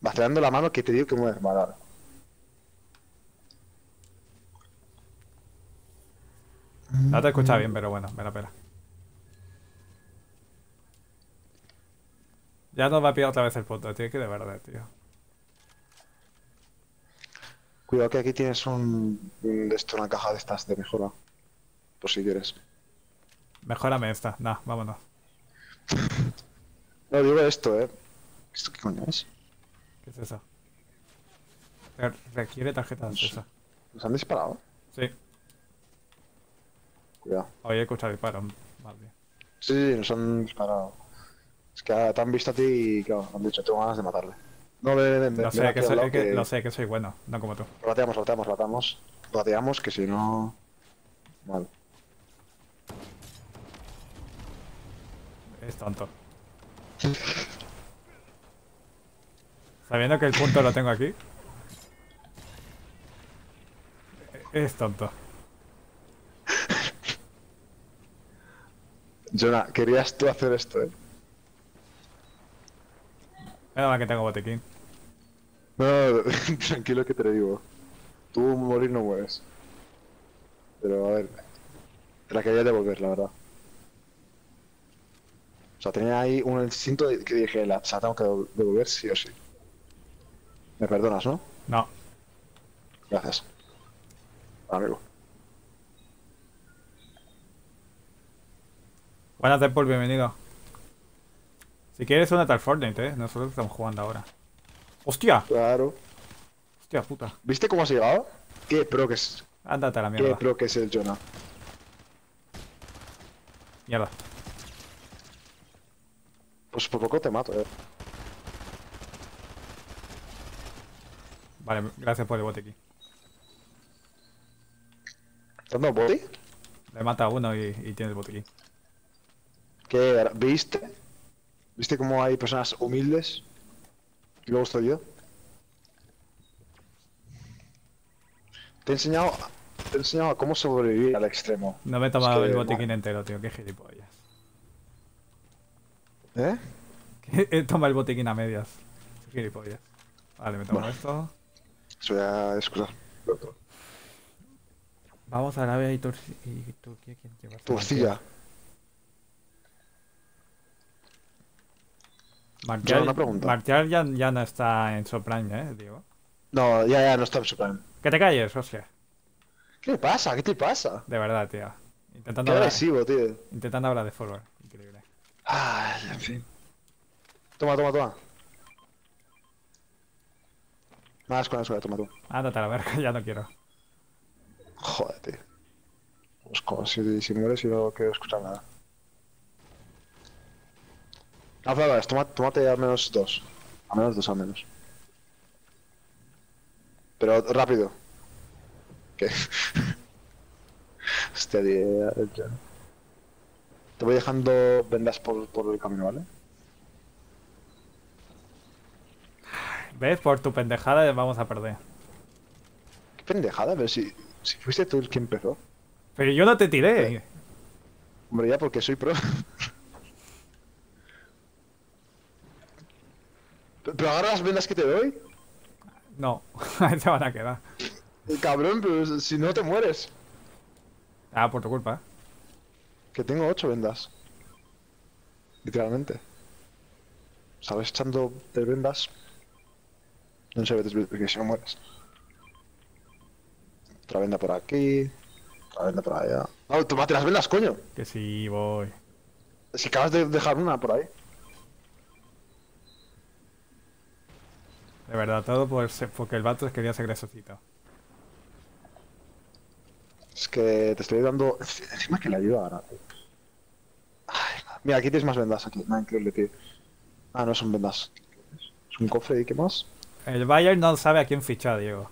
Vacilando la mano que te digo que mueves. Vale, vale. No te escucha bien, pero bueno, me la pela. Ya nos va a pillar otra vez el punto, tío, que de verdad, tío. Cuidado que aquí tienes un... esto, una caja de estas de mejora. Por si quieres. Mejórame esta. Nah, vámonos. No, digo esto, ¿eh? ¿Esto qué coño es? ¿Qué es eso? Re- Requiere tarjeta de acceso. ¿Nos han disparado? Sí. Cuidado. He escuchado disparos. Más bien. Sí, sí, nos han disparado. Es que te han visto a ti y, claro, han dicho, tengo ganas de matarle. No, ven, ven, ven, Lo ven sé, que soy, lado que- que- lo sé que soy bueno, no como tú. Lo bateamos, lo bateamos, bateamos. Bateamos, que si no... Vale. Es tonto. Sabiendo que el punto lo tengo aquí. Es tonto. Jonah, querías tú hacer esto, ¿eh? Menos mal que tengo botiquín. No, tranquilo que te lo digo. Tú morir no mueres. Pero a ver, te la quería devolver, la verdad. O sea, tenía ahí un instinto de que dije, la, se la tengo que dev- devolver sí o sí. ¿Me perdonas, no? No. Gracias. Amigo. Buenas Deadpool, bienvenido. Si quieres únete al Fortnite, eh. Nosotros estamos jugando ahora. ¡Hostia! Claro. ¡Hostia puta! ¿Viste cómo has llegado? Qué pro que es, Ándate a la qué mierda. pro que es el Jonah. Mierda. Pues por poco te mato, eh. Vale, gracias por el botiquín. ¿Te has dado body? Le mata a uno y, y tiene el botiquín. ¿Qué? ¿Viste? ¿Viste cómo hay personas humildes? Y luego estoy yo. Te he enseñado, te he enseñado a cómo sobrevivir al extremo. No me he tomado que, el botiquín bueno. entero, tío. Qué gilipollas. ¿Eh? Que Toma el botiquín a medias. Qué gilipollas. Vale, me tomo Bueno. esto. Eso ya es cosa. Vamos a Arabia y, Turquía. ¿Quién lleva Martial, Yo, una pregunta. Martial ya, ya no está en Soprime, eh, digo. No, ya, ya, no está en su plan. Que te calles, hostia. ¿Qué le pasa? ¿Qué te pasa? De verdad, tío. Qué Intentando hablar, agresivo, tío. intentando hablar de forward. Increíble. Ay, en fin. Toma, toma, toma. Más con eso, toma tú. Ándate a la verga, ya no quiero. Joder, tío. Pues como si, si mueres y no quiero escuchar nada. Flores, toma, tómate al menos dos. Al menos dos, al menos. Pero rápido. ¿Qué? Hostia, tío. Te voy dejando vendas por, por el camino, ¿vale? ¿Ves? Por tu pendejada vamos a perder. Qué pendejada, pero si, si fuiste tú el que empezó. Pero yo no te tiré. Hombre, ya porque soy pro. pero agarra las vendas que te doy. No, ahí se van a quedar. Cabrón, pero si no te mueres. Ah, por tu culpa. ¿eh? Que tengo ocho vendas. Literalmente. ¿Sabes? Echando de vendas. No sé veces que si no mueres. Otra venda por aquí. Otra venda por allá. No, tomate las vendas, coño. Que sí, voy. Si acabas de dejar una por ahí. De verdad, todo por se- porque el vato quería ser grasosito. Es que te estoy dando. Encima que le ayuda ahora. tío. Ay, mira, aquí tienes más vendas aquí. Nada increíble, tío. Ah, no son vendas. Es un cofre y qué más. El Bayern no sabe a quién fichar, Diego.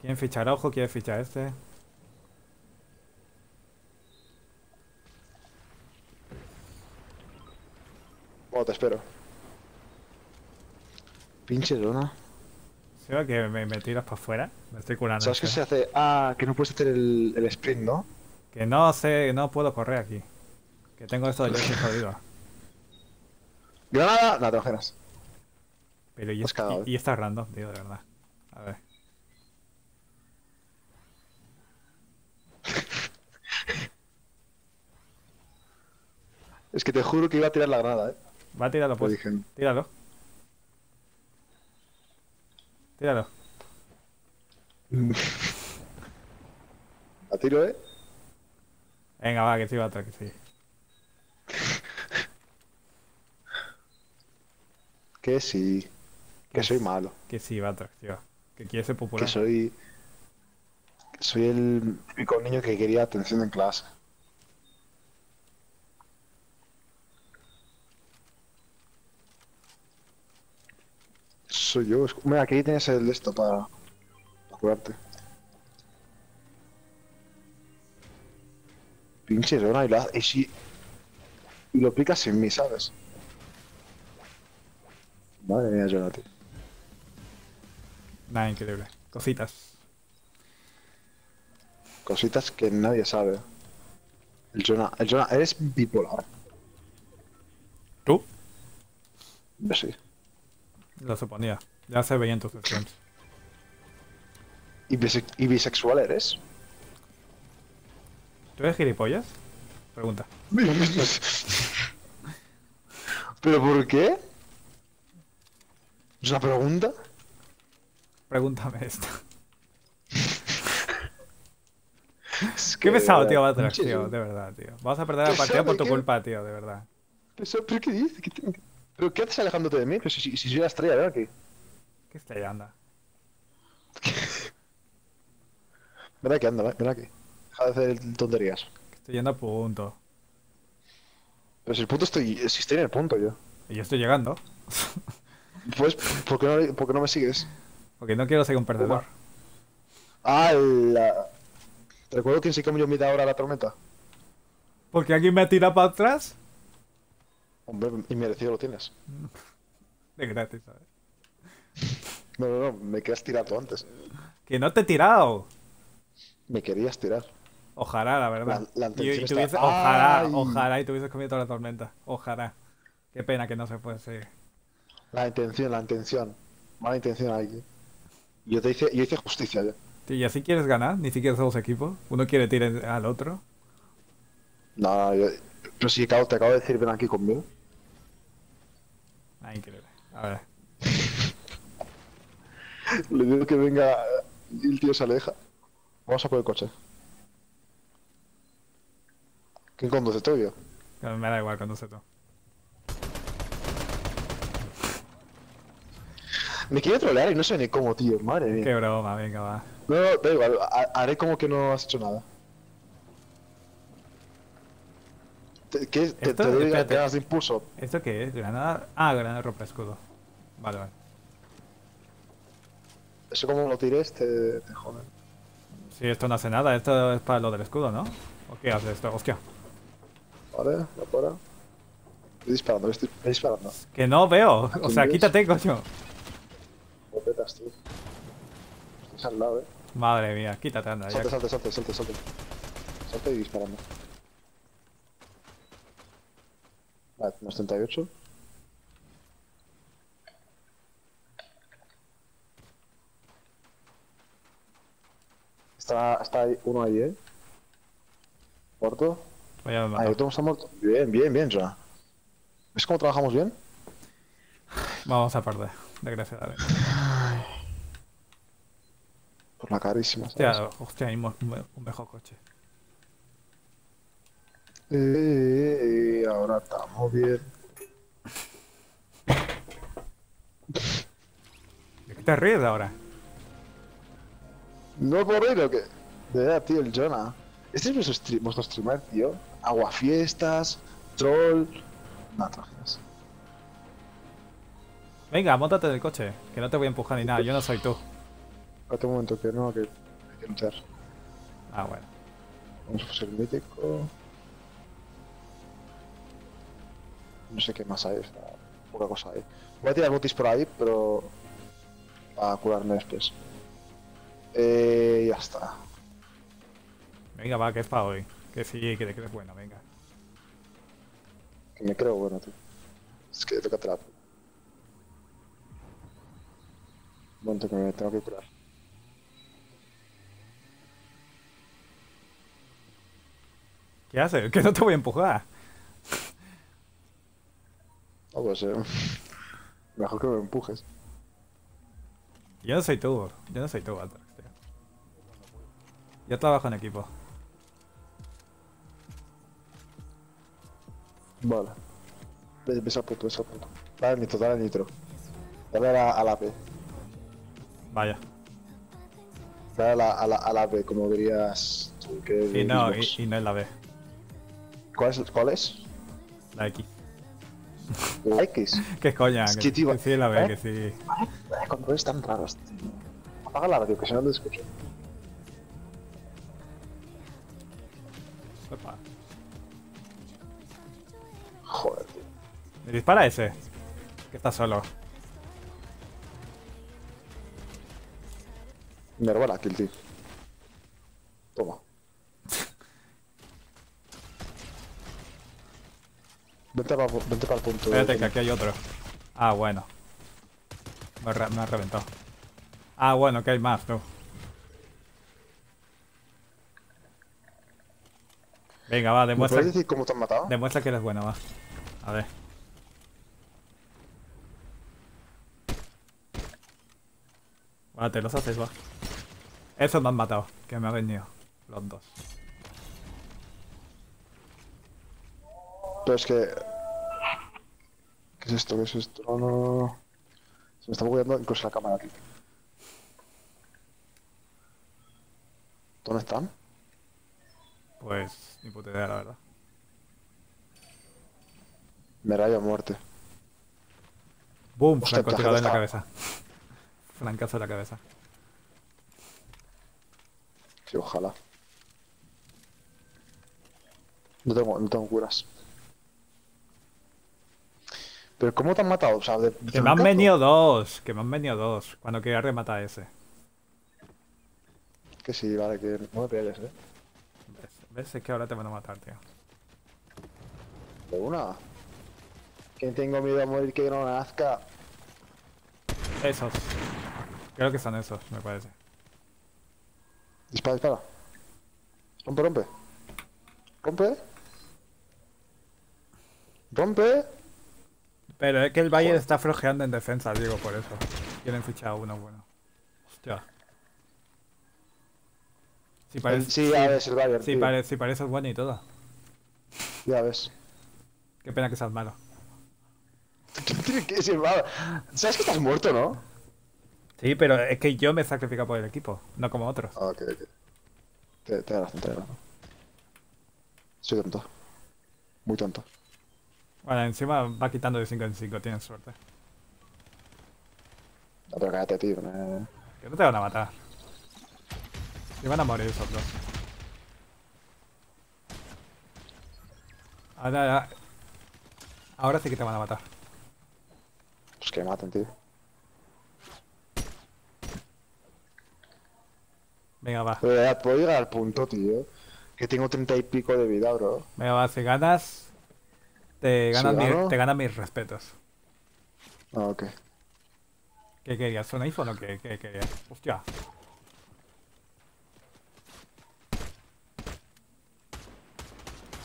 ¿Quién fichar ojo? ¿Quién fichar este? Bueno, te espero. Pinche zona. ¿Sí o que me, me tiras para afuera? Me estoy curando. ¿Sabes qué se hace? Ah, que no puedes hacer el, el sprint, ¿no? Que no sé, no puedo correr aquí. Que tengo esto de leche jodido. Granada, no, te imaginas. Pero y, Has es- y, y está random, tío, de verdad. A ver. Es que te juro que iba a tirar la granada, eh. Va a tirarlo, pues. Tíralo. Tíralo. A tiro, eh. Venga, va, que sí, va otra, que sí. Que sí. Que soy malo. Que sí, va otra, tío. Que quiere ser popular. Que soy. que soy el típico niño que quería atención en clase. Soy yo. Mira, aquí tienes el de esto para, para curarte. Pinche zona y, la, y si. Y lo picas sin mí, ¿sabes? Madre mía, Jonathan. Nada, increíble. Cositas. Cositas que nadie sabe. El Jonah, el Jonah, eres bipolar. ¿Tú? Yo sí. Lo suponía. Ya se veía en tus streams. ¿Y, bise- y bisexual eres? ¿Tú eres gilipollas? Pregunta. ¿Pero por qué? ¿Es una pregunta? Pregúntame esto. Es Qué que, pesado, tío, Batrax, tío, de verdad, tío. Vamos a perder la partida por tu ¿qué? culpa, tío, de verdad. ¿Pero qué dices? ¿Qué ¿Pero qué haces alejándote de mí? Pues si, soy la estrella, ven aquí. ¿Qué estrella anda? Ven aquí, anda, ven aquí. Deja de hacer tonterías. Estoy yendo a punto. Pero si el punto estoy... Si estoy en el punto yo. Y yo estoy llegando. Pues, ¿por qué no, por qué no me sigues? Porque no quiero ser un perdedor. Ah, la... ¿Te recuerdo quién se comió mitad hora la tormenta? Porque alguien me tira para atrás. Hombre, y merecido lo tienes. De gratis, ¿sabes? No, no, no, me querías tirar tú antes. Que no te he tirado. Me querías tirar. Ojalá, la verdad. La- la y, y está- tuviese- Ojalá, ¡Ay! ojalá y te hubieses comido toda la tormenta. Ojalá. Qué pena que no se puede seguir. La intención, la intención. Mala intención aquí. Yo te hice, yo hice justicia ya. Tío, ¿Y así quieres ganar? Ni siquiera somos equipo. Uno quiere tirar al otro. No, no, yo... Pero si te acabo de decir ven aquí conmigo. Ah, increíble. A ver. Le digo que venga y el tío se aleja. Vamos a por el coche. ¿Quién conduce tú yo? Que Me da igual, conduce tú. Me quiere trolear y no sé ni cómo, tío. Madre mía. Qué broma, venga, va. No, no, da igual. ha- Haré como que no has hecho nada. Te. ¿Te, Esto- te doy impulso? ¿Esto qué es? ¿Granada? Ah, granada rompe escudo. Vale, vale. Eso como lo tires te, te joden. Sí, esto no hace nada. Esto es para lo del escudo, ¿no? ¿O qué hace esto? Hostia. Vale, va para. Estoy disparando, estoy, disparando. Que no veo. O sea, ves? quítate, coño. No petas, tío. Estás al lado, eh. Madre mía, quítate, anda. ya. Salte, salte, salte, salte, salte. Salte y disparando. Vale, unos 38. Está, está uno ahí, eh. Muerto. Voy a Ahí, otro está muerto. Bien, bien, bien, ya. ¿Ves cómo trabajamos bien? Vamos a perder, desgraciadamente. Por la... carísima. ¿sabes? Hostia, hostia, hay me- un mejor coche. Eh, ahora estamos bien. ¿De qué te ríes ahora? No por reír, lo que. De verdad, tío, el Jonah. Este es stream, vuestro streamer, tío. Aguafiestas, troll. No, trajes. Venga, montate del coche, que no te voy a empujar ni nada, yo no soy tú. Espérate un momento, que no, que hay que luchar. Ah, bueno. Vamos a fusil mítico. No sé qué más hay, o sea, poca cosa hay. Voy a tirar botis por ahí, pero. para curarme después. Eh, ya está. Venga, va, que es para hoy. Que sí, que te crees bueno, venga. Que me creo bueno, tío. Es que toca trap. Un momento que me tengo que curar. ¿Qué haces? Que no te voy a empujar. Pues eh, Mejor que me empujes. Yo no soy tú, yo no soy tú, Atrax, tío. Yo trabajo en equipo. Vale. Al punto, ves al punto. Dale al nitro, dale al nitro. Dale a la, a la. Vaya. Dale a la, a la, a la B, como dirías tú, que Y no, y no es la B, ¿Cuál es? ¿Cuál es? la X. La X. ¿Qué coña? Es Que, que, tío, sí la B, ¿eh? que sí. Vaya controles tan raros, tío. Apaga la radio, que si no te escucho. Opa. Joder, tío. Me dispara ese. Que está solo. Me roba la kill, tío. Toma. Vente para, para el punto. Espérate, que aquí hay otro. Ah, bueno. Me, ha re- me ha reventado. Ah, bueno, que hay más, tú. Venga, va, ¿Me demuestra, puedes decir cómo te han matado? demuestra que eres bueno, va. A ver. Va, te los haces, va. Esos me han matado, que me han venido. Los dos. Pero es que... ¿Qué es esto? ¿Qué es esto? No, no, no, no. Se me está bugueando incluso la cámara aquí. ¿Dónde están? Pues, ni puta idea, la verdad. Me rayo a muerte. Boom, Hostia, francotirador en la cabeza. Francazo en la cabeza. Sí, ojalá. No tengo, no tengo curas. Pero ¿cómo te han matado? O sea, de, de Que me han venido dos, que me han venido dos. Cuando quería rematar a ese. Que sí, vale, que no me pegues, eh. ¿Ves? ¿Ves? Es que ahora te van a matar, tío. De una. Que tengo miedo a morir que no nazca. Esos. Creo que son esos, me parece. Dispara, dispara. Rompe, rompe. Rompe. Rompe. Pero es que el Joder. está flojeando en defensa, digo, por eso. Quieren fichar a uno bueno. Hostia. Si parece, sí, ya ves el Bayern. si pare- si pareces bueno y todo. Ya ves. Qué pena que seas malo. Que ser malo. ¿Sabes que estás muerto, no? Sí, pero es que yo me he sacrificado por el equipo, no como otros. Ah, ok, ok. Te, te da razón, te da razón. Soy tonto. Muy tonto. Bueno, encima va quitando de 5 en 5, tienes suerte. No, pero cállate, tío. Que no te van a matar. Y van a morir esos dos. Ahora, ahora sí que te van a matar. Pues que maten, tío. Venga, va. Puedo llegar al punto, tío. Que tengo treinta y pico de vida, bro. Venga, va. Si ganas, te ganan, mi- te ganan mis respetos. Ah, ok. ¿Qué querías? ¿Un iPhone o qué, qué querías? Hostia.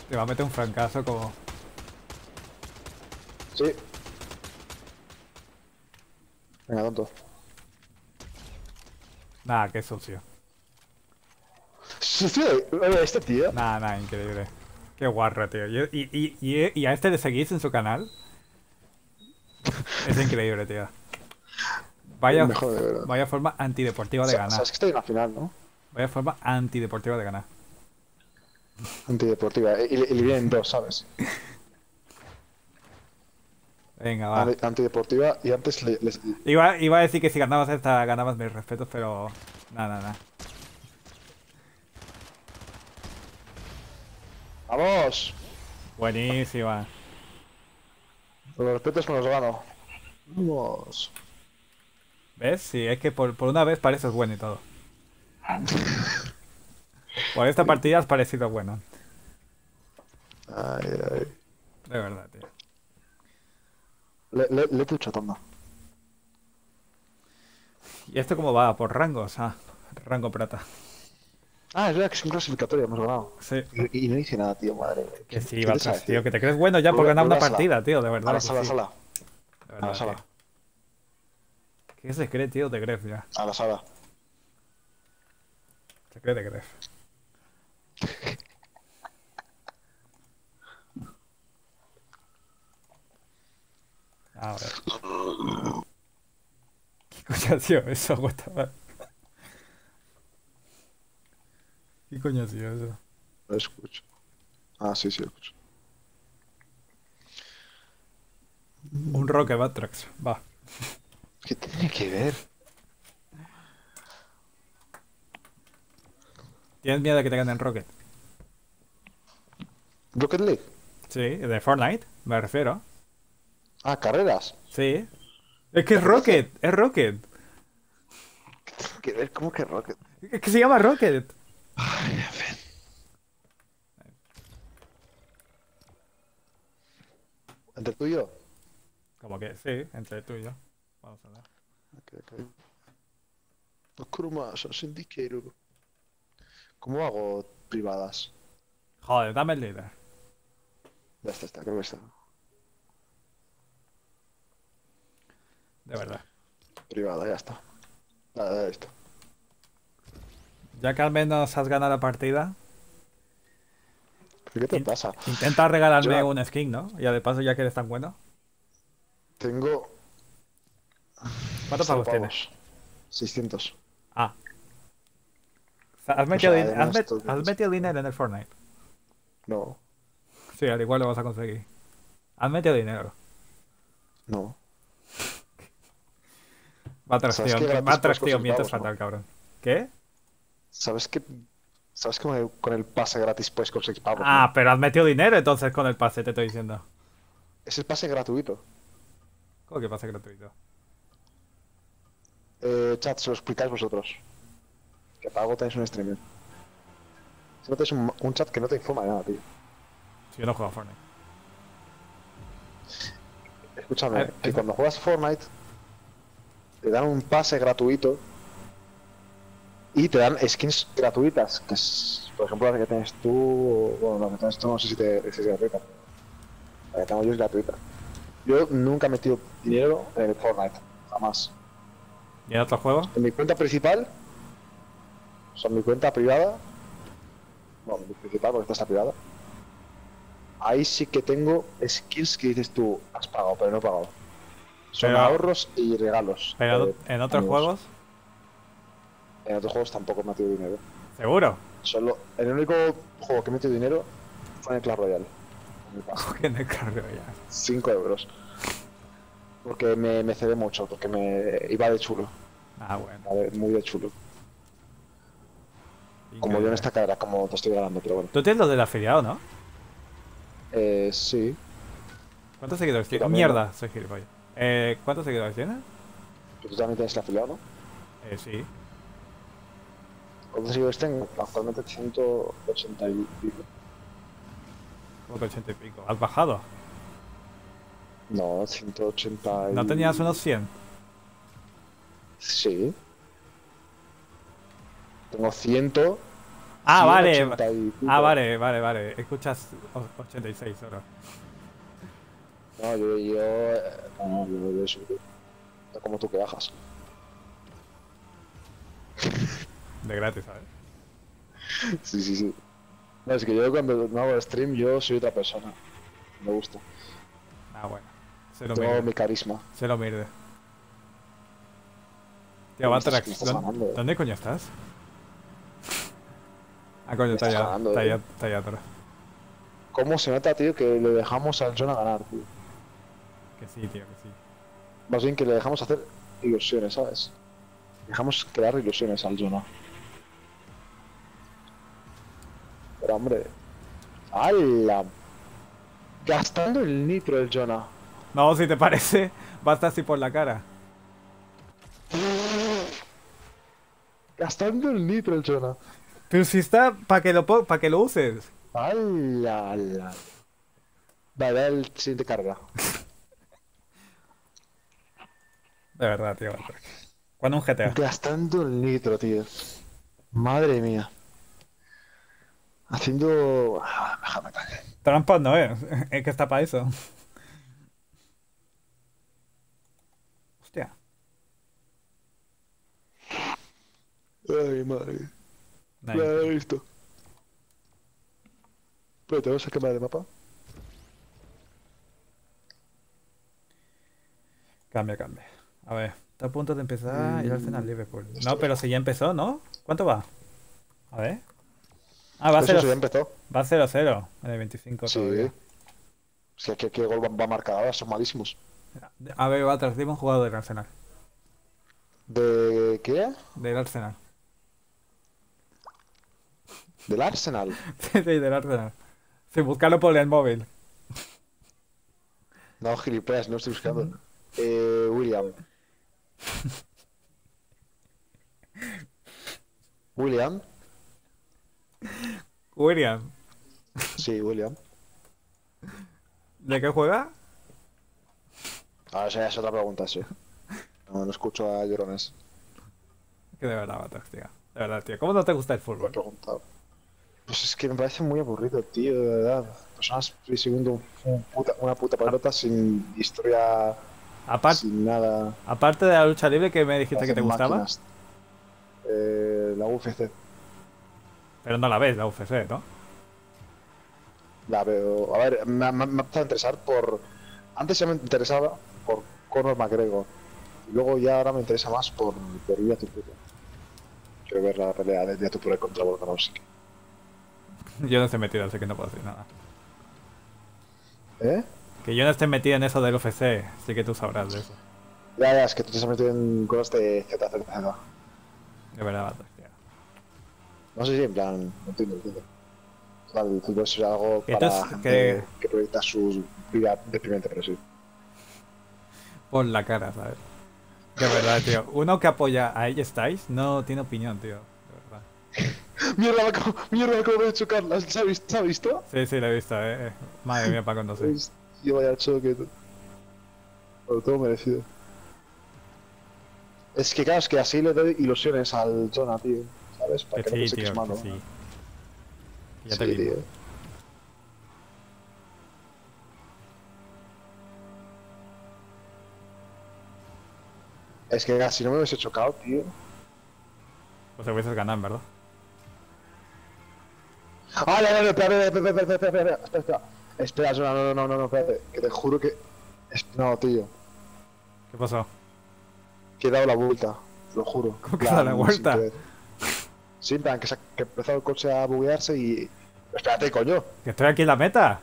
Te va a meter un francazo como... Sí. Venga, tonto. Nah, qué sucio. Oye, este tío. Nada, nada, increíble. Qué guarro, tío. Y, y, y, a este le seguís en su canal. Es increíble, tío. Vaya, mejor, vaya forma antideportiva de Sa- ganar. Sabes que estoy en la final, ¿no? Vaya forma antideportiva de ganar. Antideportiva. Y, y le vienen dos, ¿sabes? Venga, va. Anti- Antideportiva y antes le, les- Iba, iba a decir que si ganabas esta, ganabas mis respetos, pero. Nada, nada. ¡Vamos! Buenísima. Los respetos me los gano. Vamos. ¿Ves? Sí, es que por, por una vez pareces bueno y todo. Por esta partida has parecido bueno. Ay, ay. De verdad, tío. Le, le, le he dicho tonda. ¿Y esto cómo va? ¿Por rangos? Ah, rango plata. Ah, es verdad que es un clasificatorio, hemos ganado. Sí. Y, y no hice nada, tío, madre. Que sí, ¿Qué te Batrás, sabes, tío, que te crees bueno ya por ganar una a partida, tío, de verdad. A la sala, sí. sala. De A verdad, la sala. tío. ¿Qué se cree, tío? Te crees ya. A la sala. Se cree, te crees. A ver. ¿Qué coño ha sido eso? What the fuck? ¿Qué coño ha sido eso? Lo escucho. Ah, sí, sí, lo escucho. Un Rocket Batrax. Va. ¿Qué tiene que ver? ¿Tienes miedo de que te ganen Rocket? Rocket League. Sí, de Fortnite, me refiero. Ah, carreras. Sí. Es que es Rocket, es Rocket. ¿Qué tiene que ver? ¿Cómo que Rocket? Es que se llama Rocket. Ay, en fin. ¿Entre tú y yo? Como que sí, entre tú y yo. Vamos a ver. Ok, ok. Kuruma, sos indicator. ¿Cómo hago privadas? Joder, dame el líder. Ya está, está, creo que está. De verdad. Privada, ya está. Nada, ya está. Ya que al menos has ganado la partida, ¿Pero ¿Qué te In- pasa? intenta regalarme Yo- un skin, ¿no? Y de paso, ya que eres tan bueno. Tengo. ¿Cuántos pavos tienes? 600. Ah. O sea, has metido, sea, din- además has met- has metido dinero en el Fortnite. No, Sí, al igual lo vas a conseguir. Has metido dinero. no. Batrax, ¿Sabes tío. que gratis Batrax, puedes tío, conseguir mientes fatal, cabrón. ¿Qué? ¿Sabes que. ¿Sabes que con el, pase gratis puedes conseguir pavos? Ah, no? pero has metido dinero entonces con el pase, te estoy diciendo. Es el pase gratuito. ¿Cómo que pase gratuito? Eh, chat, se lo explicáis vosotros. Que para algo tenéis un streamer. Si no tenéis un, un chat que no te informa de nada, tío. Si yo no juego a Fortnite. Escúchame, Eh, que cuando juegas Fortnite te dan un pase gratuito y te dan skins gratuitas, que es, por ejemplo, la que tienes tú, bueno, la que tienes tú no sé si, te, si es gratuita, la que tengo yo es gratuita. Yo nunca he metido dinero en el Fortnite, jamás. ¿Y en otro juego? En mi cuenta principal, o sea, en mi cuenta privada, no, mi principal porque esta está privada, ahí sí que tengo skins que dices tú, has pagado, pero no he pagado. Son Pero- ahorros y regalos. Pero eh, en otros amigos. juegos, En otros juegos tampoco he metido dinero. seguro. Solo, el único juego que he metido dinero fue en el Clash Royale. En el carro ya. 5 euros. Porque me, me cedé mucho, porque me iba de chulo. Ah, bueno. Muy de chulo. Como yo en esta carrera, como te estoy ganando, pero bueno. Tú tienes lo del afiliado, ¿no? Eh, sí. ¿Cuántos seguidores tienes? Mierda, soy gilipollas. Eh, ¿Cuántos seguidores tienes? Tú también tienes el afiliado, ¿no? Eh, sí. ¿Cuántos seguidores tengo? Actualmente 180 y pico. Como que 80 y pico. ¿Has bajado? No, 180 y... ¿No tenías unos 100? Sí. Tengo 100... Ah, vale. 180 y pico. Ah, vale, vale, vale. Escuchas o- 86 solo. No, yo... yo eh, no, yo, yo. No como tú que bajas. De gratis, ¿sabes? Sí, sí, sí. No, es que yo cuando no hago stream, yo soy otra persona. Me gusta. Ah, bueno. Se lo Tengo mi carisma. Se lo mide. Tío, Batrax, me estás ¿dó- ganando, eh. ¿dónde coño estás? Ah, coño, está allá, está eh. allá, está allá atrás. ¿Cómo se nota, tío, que le dejamos al Jonah ganar, tío? Que sí, tío, que sí. Más bien que le dejamos hacer ilusiones, ¿sabes? Dejamos crear ilusiones al Jonah. Pero hombre. ¡Hala! Gastando el nitro el Jonah. No, si te parece, basta así por la cara. Gastando el nitro el Jonah. Pero si está para que lo para que lo uses. ¡Hala! hala! Vale, el siguiente carga. De verdad, tío. ¿Cuándo un GTA? Gastando el nitro, tío. Madre mía. Haciendo. Ah, déjame callar. Trampas no es, es que está para eso. Hostia. Ay, madre. Ya he visto. Pero te vas a quemar el mapa. Cambia, cambia. A ver, está a punto de empezar el Arsenal Mm, Liverpool. No, pero si ya empezó, ¿no? ¿Cuánto va? A ver. Ah, va a Eso ser sí, ya empezó. va a 0-0 en el 25 Sí. todavía. Si aquí qué gol va, a marcar ahora, son malísimos. A ver, va atrás, dime un jugador del Arsenal. ¿De qué? Del Arsenal. Del Arsenal. Sí, sí, del Arsenal. Sí, buscarlo por el móvil. No, gilipollas, no estoy buscando. Eh, William. William. William, Sí, William. ¿de qué juega? Ahora esa ya es otra pregunta, sí. No, no escucho a llorones. Que de verdad, tío. De verdad, tío. ¿Cómo no te gusta el fútbol? preguntado. Pues es que me parece muy aburrido, tío, de verdad. Personas siguiendo un puta- una puta pelota sin historia, sin nada. aparte de la lucha libre que me dijiste que te hacen gustaba, máquinas. Eh, la UFC. Pero no la ves, la UFC, ¿no? La veo. A ver, me, me, me ha empezado a interesar por. Antes ya me interesaba por Conor McGregor. Y luego ya ahora me interesa más por, por Tupure. Quiero ver la pelea de Via Tupure contra Volkanovski. Yo no estoy metido, así que no puedo decir nada. ¿Eh? Que yo no esté metido en eso del UFC, sí que tú sabrás de eso. Ya, ya, es que tú te has metido en cosas de ZZZ. De verdad. No sé si en plan. No entiendo, entiendo. El fútbol es algo Que para gente que- que... proyecta su vida deprimente, pero sí. Por la cara, ¿sabes? De verdad, tío. Uno que apoya a ella Styles no tiene opinión, tío. De verdad. Mierda, acabo, mierda, me acabo de chocar. ¿Se ha visto? ¿Se ha visto? Sí, sí, lo he visto, eh. Madre mía, para cuando sé. Yo vaya choque. Lo tengo merecido. Es que claro, es que así le doy ilusiones al Jonah, tío. ¿Sabes? Para Que que, no sí, tío, malo. que sí. ya te Sí, vi. tío. Es que si no me hubiese chocado, tío. Pues te hubieses ganado, ¿verdad? ¡Ah, no, no! Espera, espera, espera, espera, espera, espera, espera, espera. No, no, no, no, espérate. Que te juro que. No, tío. ¿Qué pasó? Que he dado la vuelta, te lo juro. ¿Cómo que la sin vuelta? Sí, en plan, que, se que empezó el coche a buguearse y. Espérate, coño, Que estoy aquí en la meta.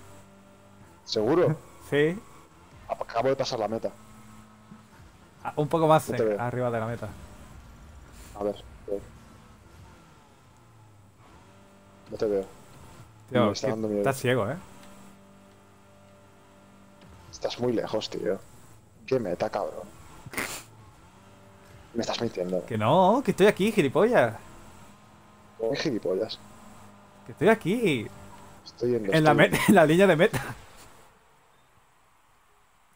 seguro. Sí. Acabo de pasar la meta. Ah, Un poco más No arriba de la meta. A ver, a ver. No te veo. Tío, Me está dando miedo. estás ciego, ¿eh? Estás muy lejos, tío. Qué meta, cabrón. Me estás mintiendo. Que no, que estoy aquí, gilipollas. Qué gilipollas. Que estoy aquí. Estoy en, En la, meta- en la línea de meta.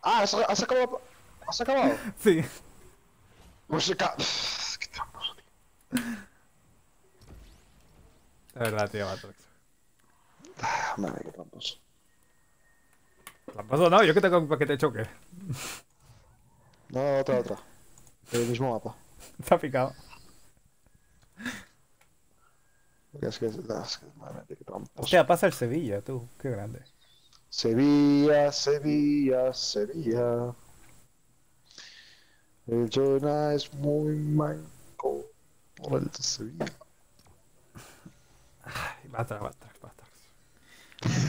Ah, ¿has, has acabado? ¿Has acabado? Sí. Música. Qué tramposo, tío. De verdad, tío, Matrix. Ah, Madre, qué tramposo. Tramposo no, yo que tengo para que te choque. No, otra, otra. El mismo mapa. Está picado. Es que es, es que, madre mía, qué tramposo. Hostia, pasa el Sevilla, tú. Qué grande. Sevilla, Sevilla, Sevilla. El Jonah es muy manco por el de Sevilla. Ay, va atrás.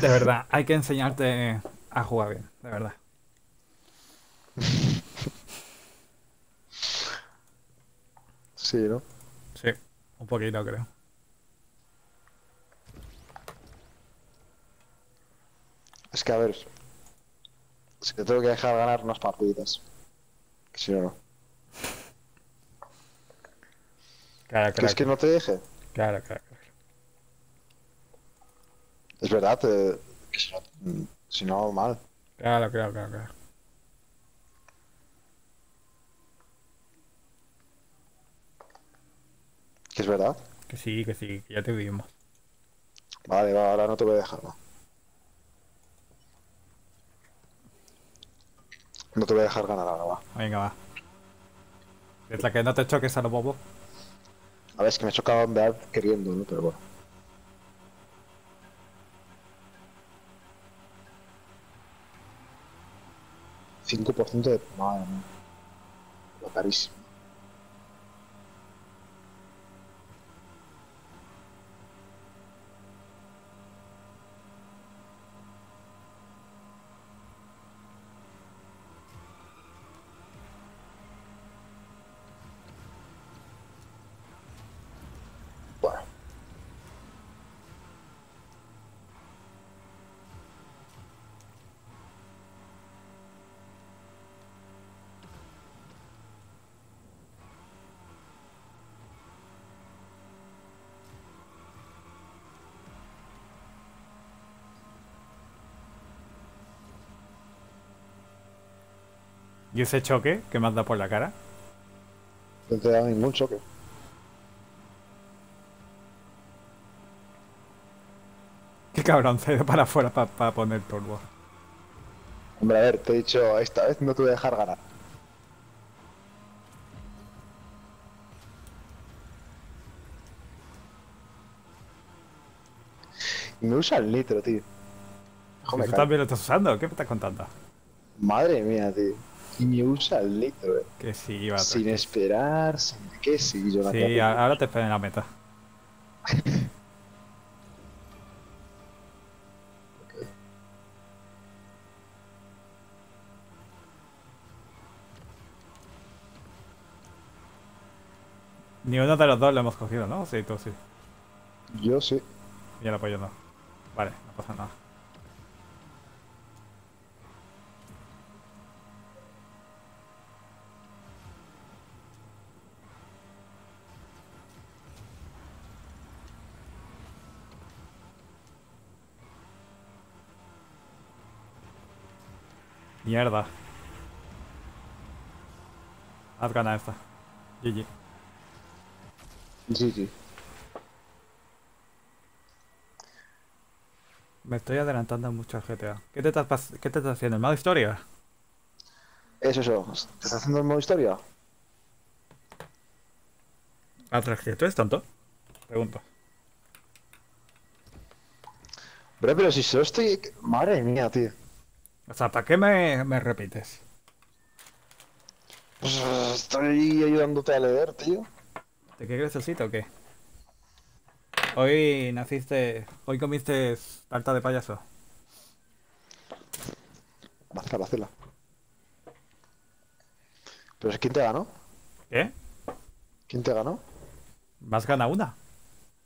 De verdad, hay que enseñarte a jugar bien, de verdad. Sí, ¿no? Sí, un poquito creo. Es que a ver. Si te tengo que dejar ganar unas partiditas. Que si no, no. Claro, ¿Quieres claro. que no te deje? Claro, claro, claro. Es verdad, te- que si no, si no, mal. Claro, claro, claro, claro. Que es verdad. Que sí, que sí, que ya te vimos. Vale, va, ahora no te voy a dejar, no. No te voy a dejar ganar ahora, va. Venga, va. Mientras que no te choques a los bobos. A ver, es que me he chocado en verdad queriendo, ¿no? Pero bueno. 5% de... Madre mía. Lo carísimo. ¿Y ese choque que me has dado por la cara? No te da ningún choque. Qué cabrón, se ha ido para afuera para poner turbo. Hombre, a ver, te he dicho, esta vez no te voy a dejar ganar. Y me usa el nitro, tío. ¿Tú Joder, también lo estás usando? ¿Qué me estás contando? Madre mía, tío. Y me usa el nitro, eh. Que sí, va a Sin esperar, sin... ¿Qué sí, Jonathan? Sí, ahora te espero en la meta. Ni uno de los dos lo hemos cogido, ¿no? Sí, tú sí. Yo sí. Y el apoyo no. Vale, no pasa nada. Mierda. Has ganado esta. GG. Sí. Me estoy adelantando mucho al GTA. ¿Qué te estás, qué te estás haciendo? ¿El modo historia? Eso, eso. ¿Te estás haciendo el modo historia? ¿Atrás que tú eres tonto? Pregunto. Bro, pero si solo estoy... Madre mía, tío. O sea, ¿para qué me, me repites? Pues estoy ayudándote a leer, tío. ¿Te quieres el sitio o qué? Hoy naciste. Hoy comiste tarta de payaso. Vacila, vacila. Pero ¿quién te ganó? ¿Qué? ¿Quién te ganó? ¿Vas ganado una?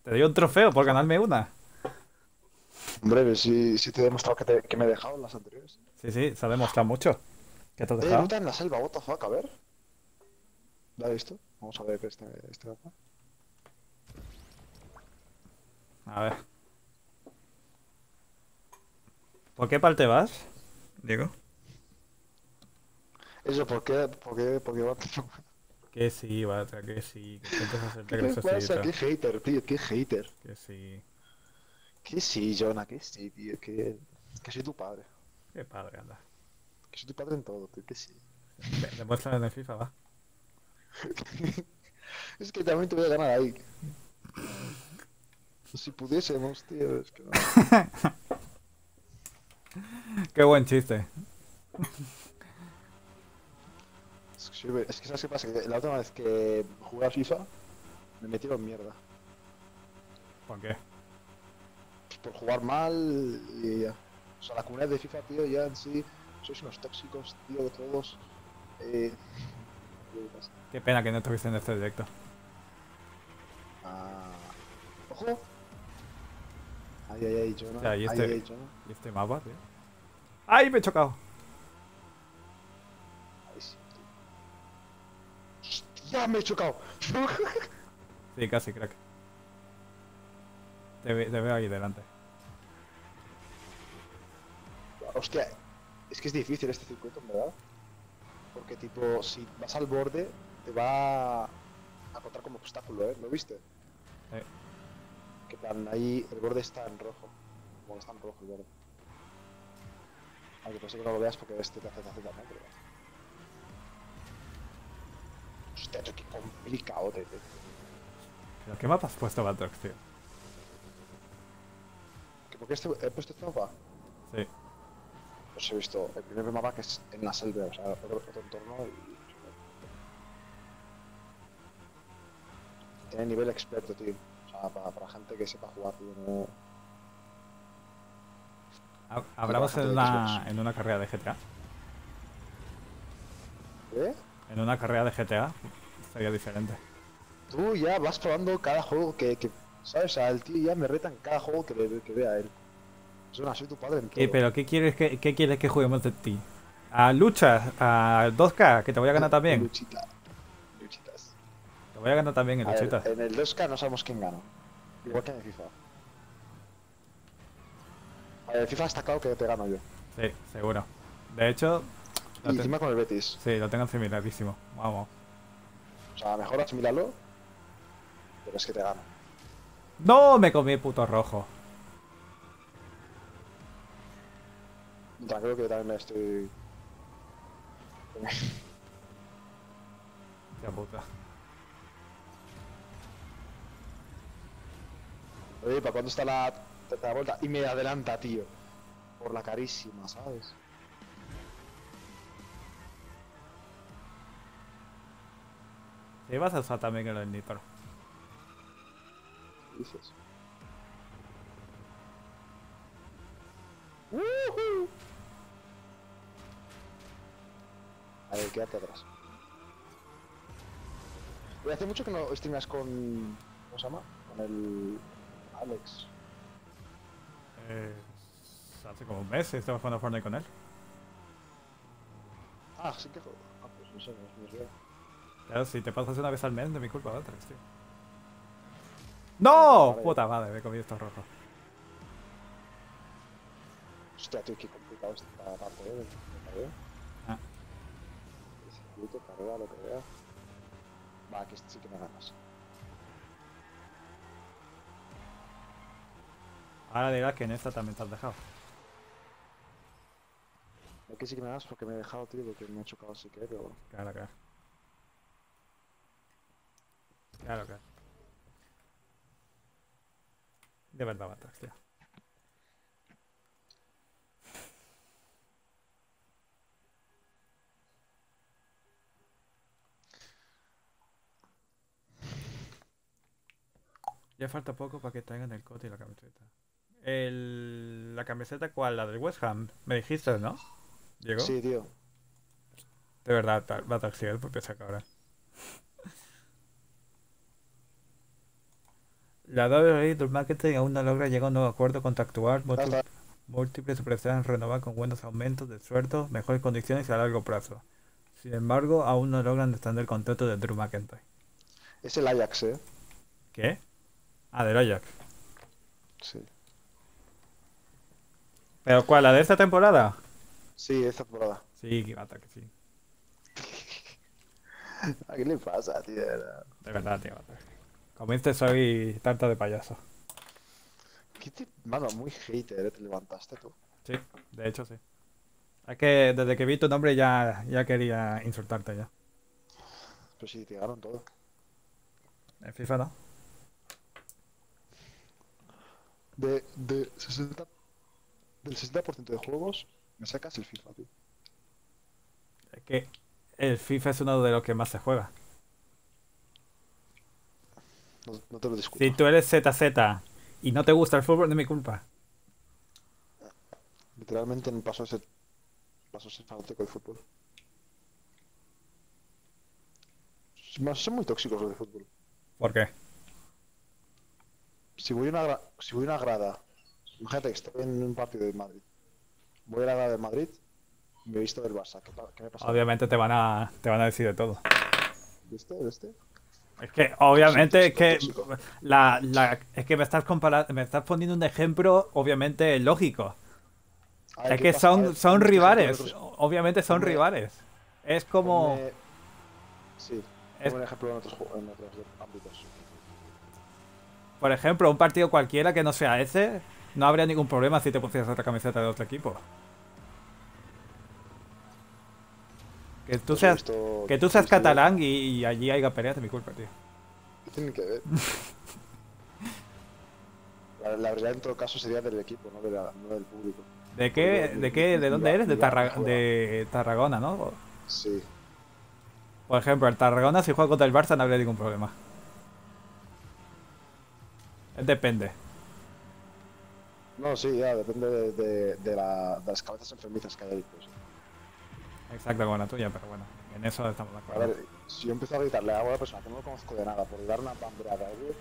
Te doy un trofeo por ganarme una. Pero si, si te he demostrado que, te- que me he dejado en las anteriores. Sí, sí, se ha demostrado mucho. ¿Qué te has Eh, dejado? ruta en la selva, what the fuck, a ver. ¿La has visto? Vamos a ver este, este mapa. A ver. ¿Por qué parte vas? Digo. Eso, ¿por qué? ¿Por qué? ¿Por qué va? Que sí, Batra, que sí. Que intentes hacerte ¿Qué te pasa? Qué hater, tío, qué hater. Que sí. Que sí, Jonah, que sí, tío, que, que soy tu padre. Qué padre, anda. Que soy tu padre en todo, tío, que sí. De- Demuéstralo en el FIFA, va. Es que también te voy a ganar ahí. Si pudiésemos, tío, es que no. Qué buen chiste. Es que, es que ¿sabes qué pasa? Que la última vez que jugué a FIFA me metieron mierda. ¿Por qué? Por jugar mal y ya. O sea, la comunidad de FIFA, tío, ya en sí sois unos tóxicos, tío, todos. Eh... ¿qué pena que no estuviste en este directo. Ah... ¡Ojo! Ay, ay, ay, Jonah. O sea, y Ay, este- Jonah. ¿Y este mapa, tío? ¡Ay, me he chocado! Ay, sí, tío. ¡Hostia, me he chocado! Sí, casi, crack. Te, ve- te veo ahí delante. Hostia, es que es difícil este circuito, en verdad. Porque, tipo, si vas al borde, te va a contar como obstáculo, ¿eh? ¿Lo viste? Sí. Que plan, ahí el borde está en rojo. Bueno, está en rojo el borde. Aunque pensé que no lo veas porque este te hace te hace. Pero... Hostia, qué complicado, tío. ¿Pero qué mapa has puesto, Batrox, tío? ¿Que ¿Por qué este, he puesto este mapa? Sí. Pues he visto el primer mapa que es en la selva, o sea, otro, otro entorno y... Tiene nivel experto, tío. O sea, para, para gente que sepa jugar, tío, no... Ha- Hablamos bájate en Xbox. en una carrera de GTA. ¿Eh? En una carrera de GTA sería diferente. Tú ya vas probando cada juego que, que ¿sabes? El tío ya me reta en cada juego que, le- que vea él. Es una, soy tu padre en todo. ¿Qué, pero ¿qué quieres que, qué quieres que juguemos de ti? ¿A lucha? ¿A 2K? Que te voy a ganar también. Luchita. Luchitas. Te voy a ganar también en luchitas. en el 2K no sabemos quién gana. Igual que en el FIFA. Ver, el FIFA está claro que te gano yo. Sí, seguro. De hecho, Y encima con el Betis. sí, lo tengo similarísimo. Vamos. O sea, mejor asimilalo. Pero es que te gano. ¡No! Me comí el puto rojo. Tranquilo que yo también me estoy. Qué puta. Oye, ¿para cuándo está la tercera vuelta? Y me adelanta, tío. Por la carísima, ¿sabes? Sí, vas a usar también el Nitro. ¿Qué dices? ¡Woohoo! A ver, quédate atrás. Hace mucho que no streamas con. ¿Cómo se llama? Con el. Alex. Eh, hace como un mes estaba jugando a Fortnite con él. Ah, sí que juego. Ah, pues no sé, no, sé. Claro, si te pasas una vez al mes, de mi culpa, otra, tío. ¡No! Puta madre, me he comido esto rojo. Hostia, tío, qué complicado para poder. ¿eh? ¿vale? Ah. El circuito, carrera, lo que vea. Va, aquí sí que me ganas. Ahora dirás que en esta también te has dejado. Aquí sí que me ganas porque me he dejado, tío, porque me he chocado así que, pero bueno. Claro, claro. Claro, De verdad, Batrax, tío. Ya falta poco para que traigan el cote y la camiseta. El... ¿La camiseta cuál? La del West Ham. Me dijiste, ¿no? ¿Llegó? Sí, tío. De verdad, ta- Batrax, sí, porque se acabará. La WWE del marketing aún no logra llegar a un nuevo acuerdo contractual. Está. Múltiples empresas renovar con buenos aumentos de sueldo, mejores condiciones y a largo plazo. Sin embargo, aún no logran extender el contrato de Drew McIntyre. Es el Ajax, eh. ¿Qué? Ah, del Ajax. Sí. ¿Pero cuál? ¿La de esta temporada? Sí, esta temporada. Sí, que bata, que sí. ¿A qué le pasa, tío? De verdad. De verdad, tío. Viste, soy tarta de payaso. ¿Qué te... Mano, muy hater, eh, te levantaste tú. Sí, de hecho sí. Es que desde que vi tu nombre ya, ya quería insultarte ya. Pero sí, te llegaron todo. En FIFA no. De, de 60, del 60% de juegos, me sacas el FIFA, tío. Es que el FIFA es uno de los que más se juega. No, no te lo discuto. Si tú eres ZZ y no te gusta el fútbol, no es mi culpa. Literalmente me paso a ser, paso ser fanático del fútbol. Son muy tóxicos los de fútbol. ¿Por qué? Si voy a una, si voy a una grada, imagínate que estoy en un partido de Madrid. Voy a la grada de Madrid y me he visto del Barça. ¿Qué, qué me pasa? Obviamente te van a, te van a decir de todo. ¿Viste? ¿Viste? Es que obviamente es que la, la- es que me estás comparando, me estás poniendo un ejemplo obviamente lógico. Ver, Es ¿qué que pasa? Son, ver, son rivales. Obviamente son rivales. Es como. Sí, Es- un ejemplo en otros, ju- en otros ámbitos. Por ejemplo, un partido cualquiera que no sea ese, no habría ningún problema si te pusieras otra camiseta de otro equipo. Que tú seas, visto- que tú seas catalán y, y allí haya peleas de mi culpa, tío. ¿Qué tiene que ver? la, la realidad en todo caso sería del equipo, no, de la- no del público. ¿De qué, de qué, de dónde eres? De, Tarra- de Tarragona, ¿no? Sí. Por ejemplo, el Tarragona si juega contra el Barça no habría ningún problema. Depende. No, sí, ya, depende de, de, de la- de las cabezas enfermizas que hay ahí. Pues. Exacto como la tuya, pero bueno, en eso estamos de A acuerdo. ver, si yo empiezo a gritarle a una persona que no lo conozco de nada por dar una algo,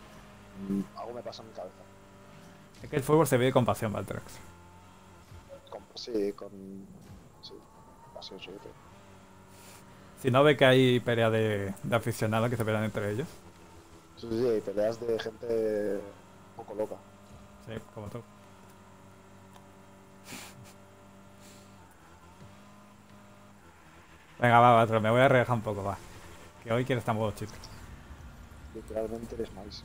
mm, algo me pasa en mi cabeza. Es que el fútbol se vive con pasión, Valtrax. Con, sí, con. Sí, pasión todo. Si no ve que hay pelea de, de aficionados que se pelean entre ellos. Sí, sí, hay peleas de gente un poco loca. Sí, como tú. Venga, va, va, me voy a relajar un poco, va. Que hoy quiero estar modo chill. Literalmente eres más.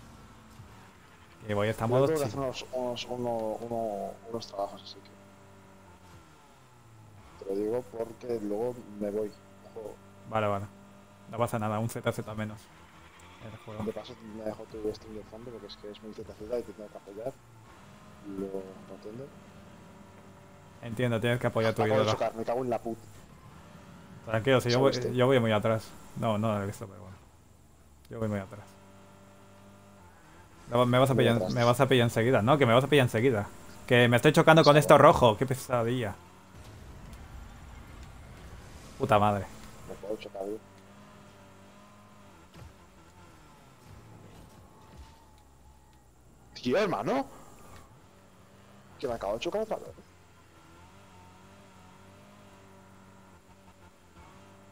Que voy a estar modo tengo que chill. hacer unos, unos, uno- uno- unos trabajos, así que. Te lo digo porque luego me voy. Vale, vale. No pasa nada, un ZZ menos. En el juego. de paso me dejo tu stream de fondo porque es que es muy ZZ y te tengo que apoyar. Lo ¿no entiendes? Entiendo, tienes que apoyar tu ídolo. me cago en la puta. Tranquilo, si yo voy, yo voy muy atrás. No, no visto, pero bueno. Yo voy muy atrás. No, me vas a pillar, me vas a pillar enseguida, ¿no? Que me vas a pillar enseguida. Que me estoy chocando con esto rojo, qué pesadilla. Puta madre. Me puedo chocar, tío. Tío, hermano. Que me acabo de chocar otra vez.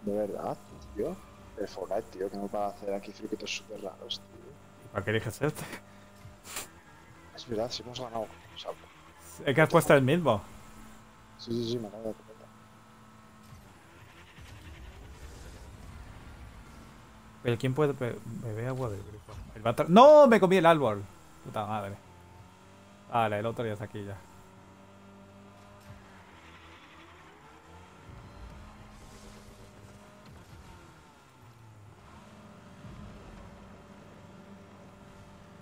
De verdad, tío. El Fortnite, tío, que no para hacer aquí circuitos súper raros, tío. ¿Y para qué eliges este? Es verdad, si hemos ganado. O sea, Es que has puesto el mismo. sí, sí, sí, me acabo de cuenta. Pero ¿quién puede be- beber agua del grifo? El ¡No! Me comí el árbol. Puta madre. Vale, el otro ya está aquí ya.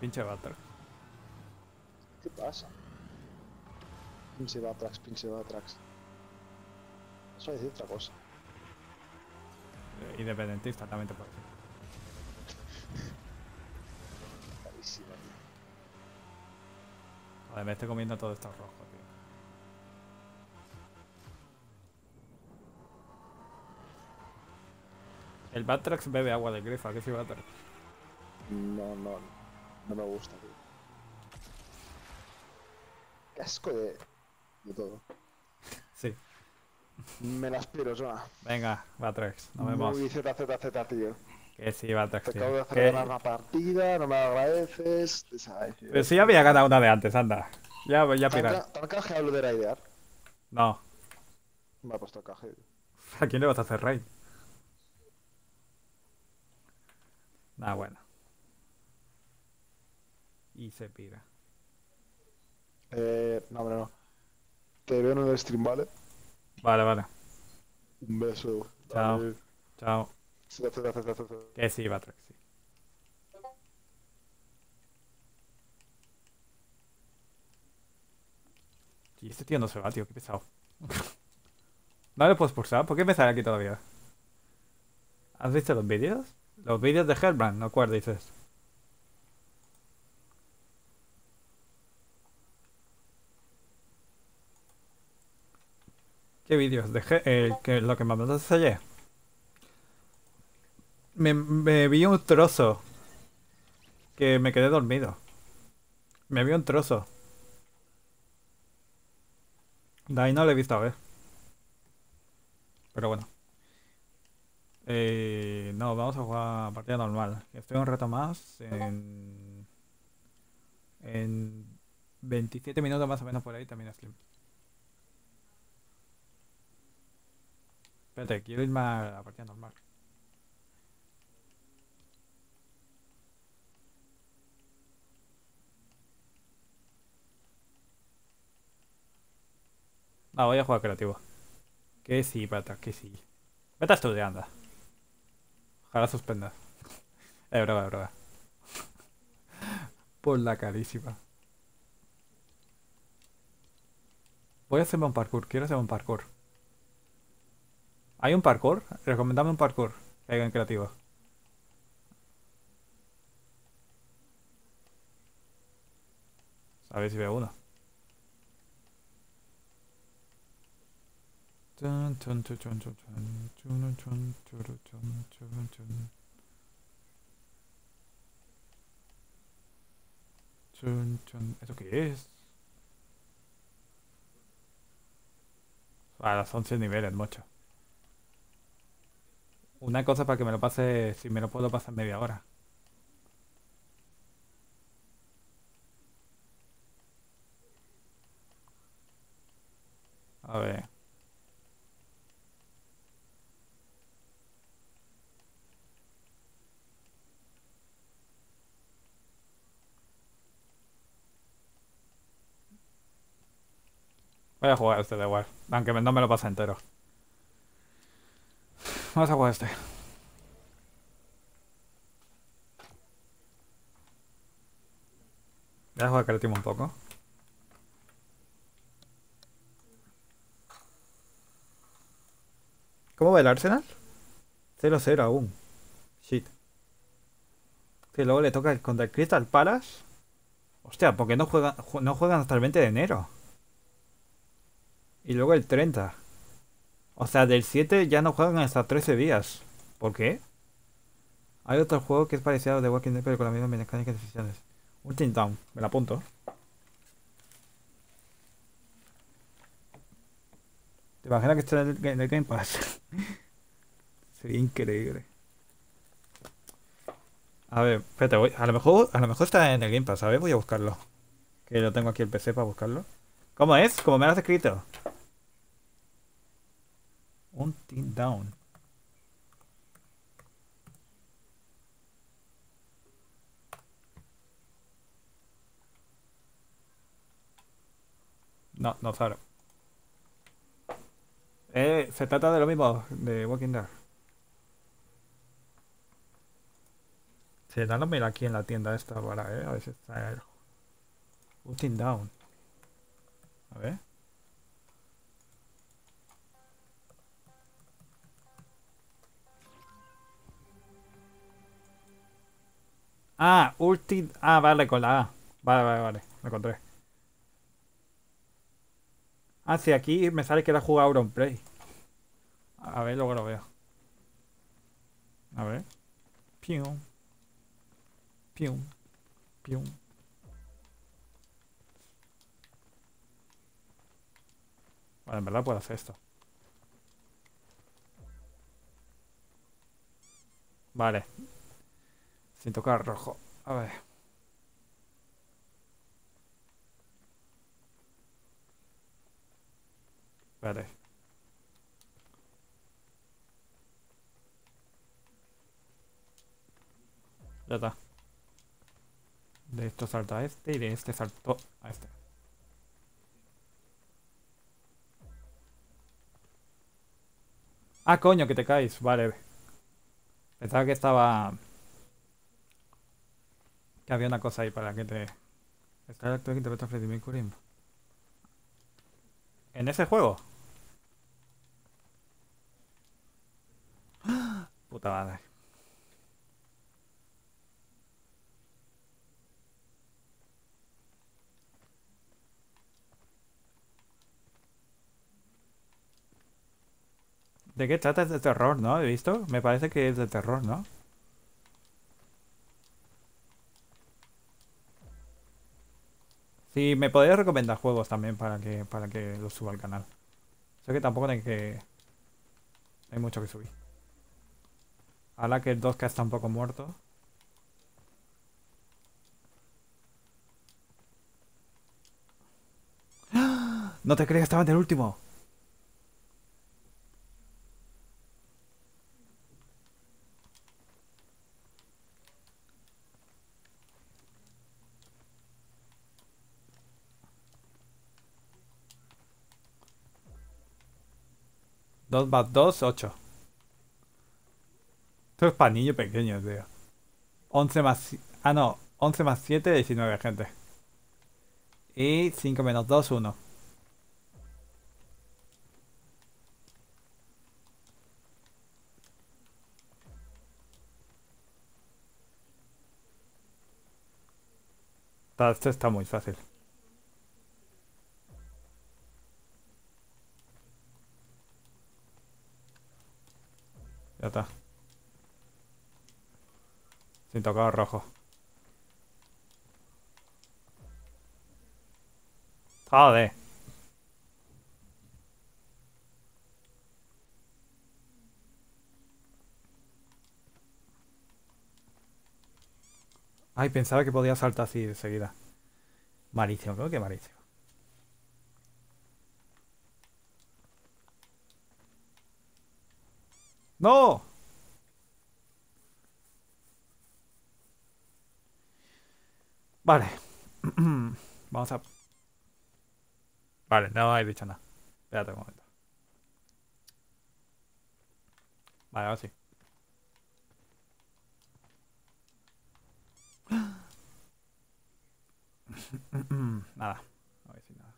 Pinche Batrax. ¿Qué pasa? Pinche Batrax, pinche Batrax. Eso a decir otra cosa. Eh, Independentista también te puedo decir. Joder, me estoy comiendo todo esto rojo, tío. El Batrax bebe agua del grifo, ¿a qué sí Batrax? No, no, no me gusta, tío. Qué asco de, de todo. Sí. Me las piro, Zona. Venga, Batrax, nos vemos. Muy ZZZ, tío. Que sí, Batrax, Te acabo de hacer ganar una partida, no me agradeces. te sabes, tío. Pero si ya había ganado una de antes, anda. Ya, ya ¿Tan pirar. ca- ¿Tan canjeable de raidear? No. Me ha puesto caje. ¿A quién le vas a hacer raid? Nah, bueno. Y se pira. Eh, no, hombre, no. Te veo en el stream, ¿vale? Vale, vale. Un beso. Chao. Dale. Chao. Que sí, Batrax, sí. Y este tío no se va, tío, qué pesado. ¿No le puedes pulsar? ¿Por qué me sale aquí todavía? ¿Has visto los vídeos? Los vídeos de Hellbrand, ¿no cuál dices? ¿Qué vídeos? De He- el que, lo que me mandaste ayer. Me, me vi un trozo. Que me quedé dormido. Me vi un trozo. De ahí no lo he visto a ver. Pero bueno. Eh, no, vamos a jugar partida normal. Estoy un rato más. En, en 27 minutos más o menos por ahí también stream. Espérate, quiero irme a la partida normal. No, voy a jugar creativo. Que sí, pata, que sí. Vete a estudiar, anda. Ojalá suspenda. Es broma, es broma. Por la carísima. Voy a hacerme un parkour, quiero hacerme un parkour. ¿Hay un parkour? Recomendame un parkour que haga en creativa. A ver si veo uno. ¿Esto qué es? Ah, son 100 niveles, mocho. Una cosa para que me lo pase, si me lo puedo pasar media hora. A ver. Voy a jugar este de igual. Aunque no me lo pase entero. Vamos a jugar este. Voy a jugar creativo un poco. ¿Cómo va el Arsenal? 0-0 aún. Shit. Que luego le toca contra el Crystal Palace. Hostia, ¿por qué no juegan, ju- no juegan hasta el 20 de enero? Y luego el 30. O sea, del 7 ya no juegan hasta 13 días. ¿Por qué? Hay otro juego que es parecido a The Walking Dead pero con la misma mecánica y decisiones. Ultimate Down, me la apunto. ¿Te imaginas que esté en el, Game Pass? Sería increíble. A ver, espérate, voy- a lo mejor, a lo mejor está en el Game Pass, a ver, voy a buscarlo. Que lo tengo aquí el PC para buscarlo. ¿Cómo es? ¿Cómo me lo has escrito? Un team down. No, no sale. Eh, se trata de lo mismo de Walking Dead. Se da mira aquí en la tienda esta para ver, a ver si está el Putting down. A ver. Ah, ulti... Ah, vale, con la A. Vale, vale, vale. Lo encontré. Ah, sí, aquí me sale que la jugado Auronplay. A ver, luego lo veo. A ver. Pium. Pium. Pium. Vale, en verdad puedo hacer esto. Vale. Sin tocar rojo. A ver. Espérate. Ya está. De esto salta a este y de este salto a este. Ah, coño, que te caes. Vale. Pensaba que estaba... Que había una cosa ahí para que te... Está el actor que interpreta a Mercury. ¿En ese juego? Puta madre. ¿De qué trata? Es de terror, ¿no? ¿He visto? Me parece que es de terror, ¿no? Sí, me podría recomendar juegos también para que, para que los suba al canal. Sé que tampoco hay que... Hay mucho que subir. Ahora que el 2K está un poco muerto. ¡Ah! No te creas que estaba en el último. Dos más dos, ocho. Esto es para niños pequeños, tío. 11 más... Ah, no. 11 más 7, 19, gente. Y 5 menos 2, 1. Está- Esto está muy fácil. Ya está. Sin tocar rojo. Joder. Ay, pensaba que podía saltar así de seguida. Malísimo, creo que malísimo. ¡No! Vale. Vamos a... Vale, no he dicho nada. Espérate un momento. Vale, ahora sí. Nada. No voy a decir nada.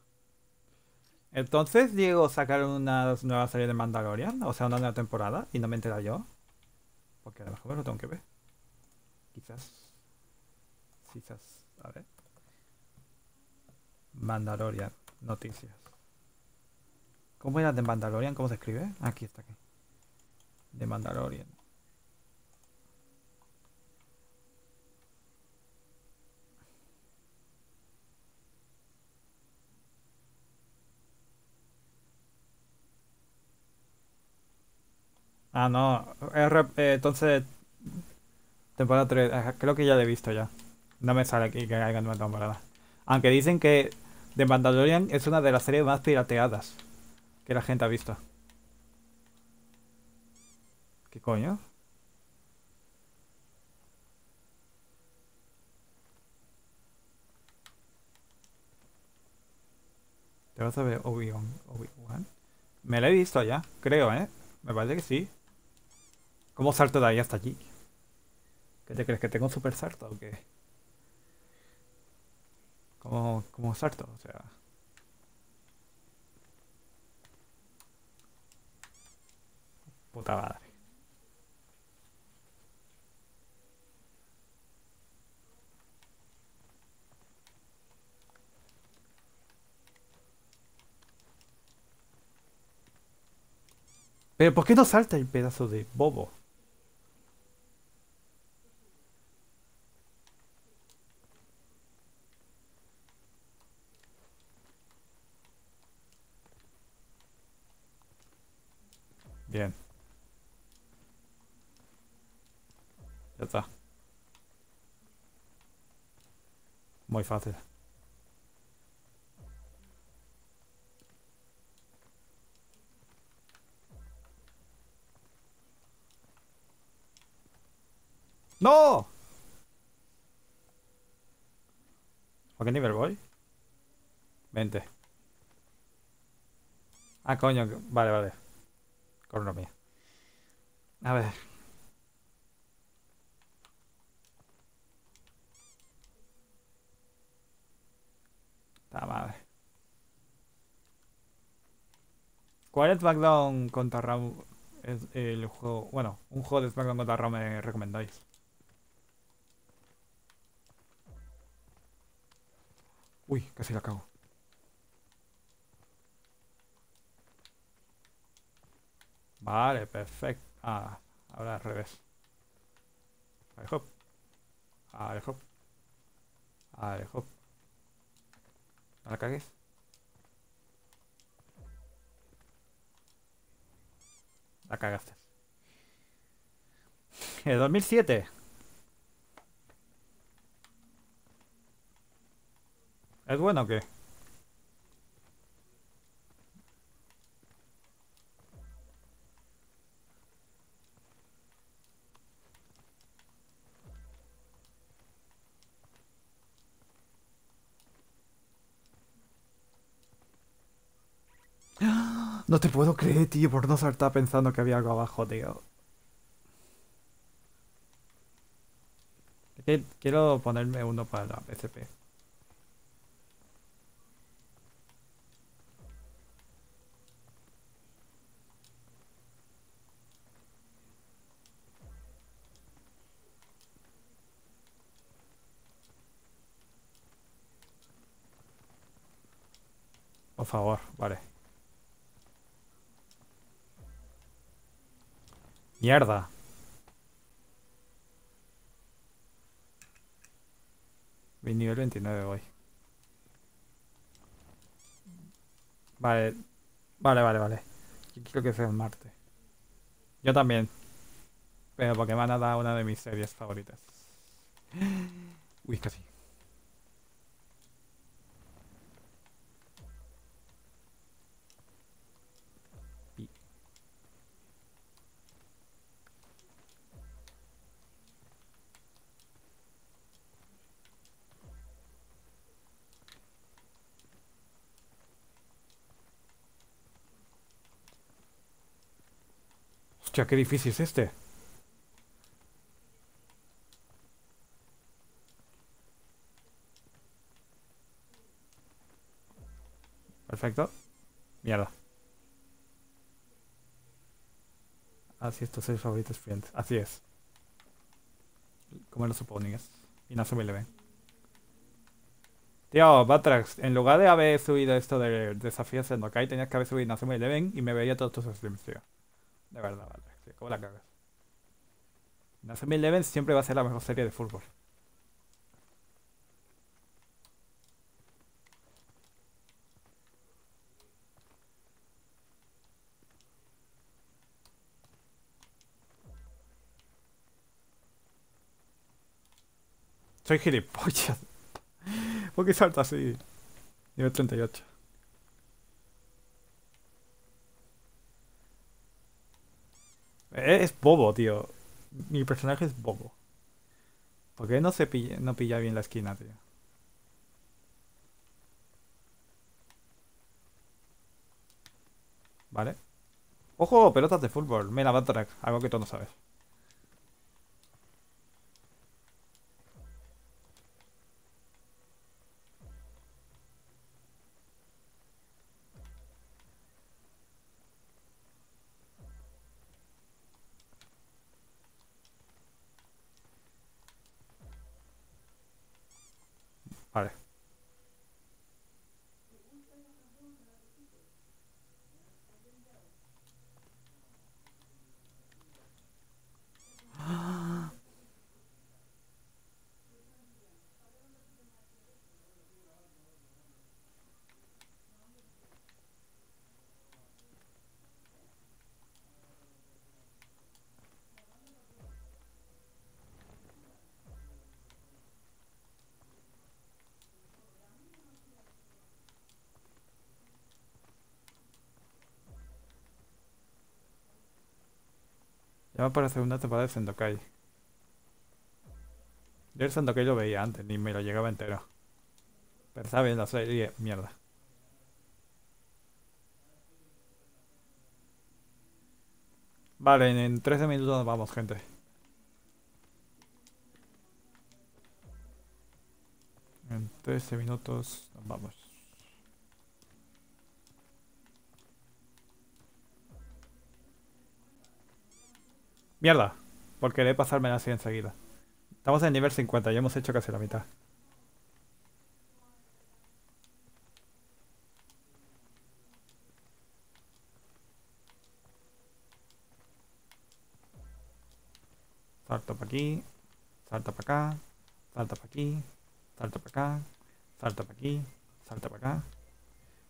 Entonces, Diego, sacar una nueva serie de Mandalorian, o sea, una nueva temporada, y no me entera yo. Porque a lo mejor me lo tengo que ver. Quizás. Quizás. A ver. Mandalorian. Noticias. ¿Cómo era de Mandalorian? ¿Cómo se escribe? Aquí está aquí. De Mandalorian. Ah, no. Eh, entonces, temporada 3. ajá, Creo que ya la he visto ya. No me sale aquí que haya nueva temporada. Aunque dicen que The Mandalorian es una de las series más pirateadas que la gente ha visto. ¿Qué coño? ¿Te vas a ver Obi-Wan? Obi-Wan? Me la he visto ya, creo, ¿eh? Me parece que sí. ¿Cómo salto de ahí hasta allí? ¿Qué te crees? ¿Que tengo un super salto o qué? ¿Cómo, cómo salto? O sea... Puta madre. Pero ¿por qué no salta el pedazo de bobo? Bien. Ya está. Muy fácil. ¡No! ¿A qué nivel voy? 20. Ah, coño. Vale, vale. Con una mía. A ver. La madre. ¿Cuál SmackDown contra Raw es el juego? Bueno, un juego de SmackDown contra Raw me recomendáis. Uy, casi la cago. Vale, perfecto. Ah, ahora al revés. Vale, hop. Vale, hop. Vale, hop. No la cagues. La cagaste. ¿El 2007? ¿Es bueno o qué? No te puedo creer, tío, por no estar pensando que había algo abajo, tío. Quiero ponerme uno para la PSP. Por favor, vale. Mierda. Mi nivel 29 hoy. Vale. Vale, vale, vale. Yo quiero que sea en Marte. Yo también. Pero porque me han dado una de mis series favoritas. Uy, casi. Hostia, qué difícil es este. Perfecto. Mierda. Así es, tus seis favoritos friends. Así es. Como lo suponías. Y no se me le ven. Tío, Batrax, en lugar de haber subido esto de desafíos en Dokai, tenías que haber subido Inazuma Eleven y me veía todos tus streams, tío. De verdad, tío. ¿Cómo la cagas? Inazuma Eleven siempre va a ser la mejor serie de fútbol. Soy gilipollas. ¿Por qué salta así? Nivel 38. Eh, Es bobo, tío. Mi personaje es bobo. ¿Por qué no se pilla, no pilla bien la esquina, tío? Vale. ¡Ojo! Pelotas de fútbol. Mela Batrack. Algo que tú no sabes. Vale. Ya para segunda temporada de Sendokai. Yo el Sendokai lo veía antes, ni me lo llegaba entero. Pero sabes, la serie, mierda. Vale, en, en 13 minutos nos vamos, gente. En 13 minutos nos vamos. Mierda. Por querer pasarme así enseguida. Estamos en el nivel 50, ya hemos hecho casi la mitad. Salto para aquí, salta para acá, salta para aquí, salta para acá, salta para aquí, salta para acá.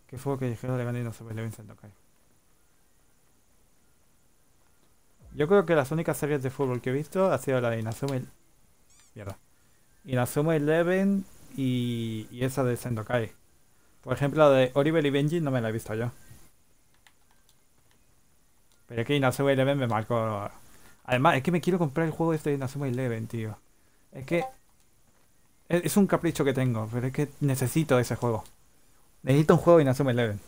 ¿Qué fue que dijeron de ganar y no se ve Vincent Tokai? Yo creo que las únicas series de fútbol que he visto ha sido la de Inazuma, Mierda. Inazuma Eleven y, y esa de Sendokai. Por ejemplo, la de Orivel y Benji no me la he visto yo. Pero es que Inazuma Eleven me marcó. Además, es que me quiero comprar el juego este de Inazuma Eleven, tío. Es que. Es, es un capricho que tengo, pero es que necesito ese juego. Necesito un juego de Inazuma Eleven.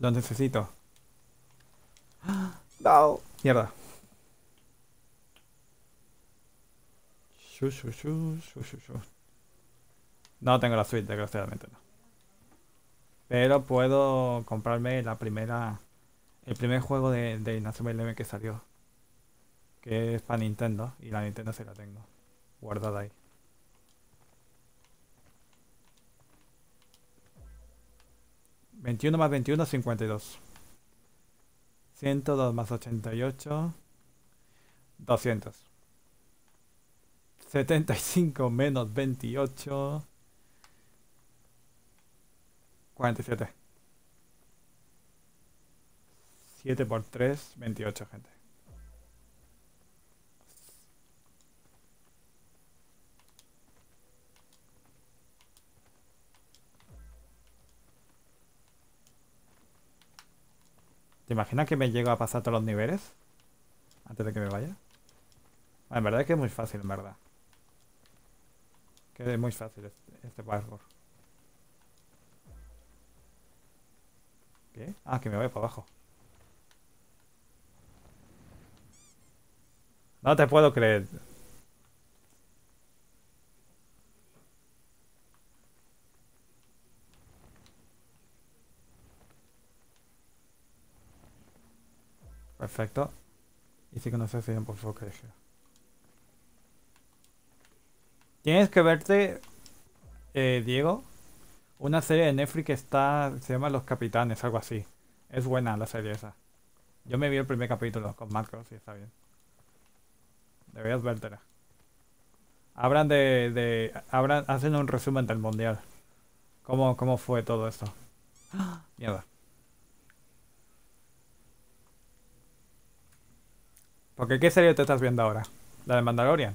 Lo necesito. No. Mierda. No tengo la suite, desgraciadamente no. Pero puedo comprarme la primera. El primer juego de, de Inazuma Eleven que salió. Que es para Nintendo. Y la Nintendo se la tengo. Guardada ahí. Veintiuno más 21, 52. 102 más 88, 200. 75 menos 28, 47. 7 por 3, 28, gente. ¿Te imaginas que me llego a pasar todos los niveles? Antes de que me vaya. Ah, en verdad es que es muy fácil, en verdad. Que es muy fácil este, este parkour. ¿Qué? Ah, que me voy para abajo. No te puedo creer. Perfecto. Y sí que no sé si por favor que dije. Tienes que verte, eh, Diego, una serie de Netflix que está, se llama Los Capitanes, algo así. Es buena la serie esa. Yo me vi el primer capítulo con Marcos y está bien. Deberías vértela. Hablan de, de hablan, hacen un resumen del mundial. ¿Cómo, cómo fue todo esto? ¡Ah! Mierda. Porque ¿qué serie te estás viendo ahora? ¿La de Mandalorian?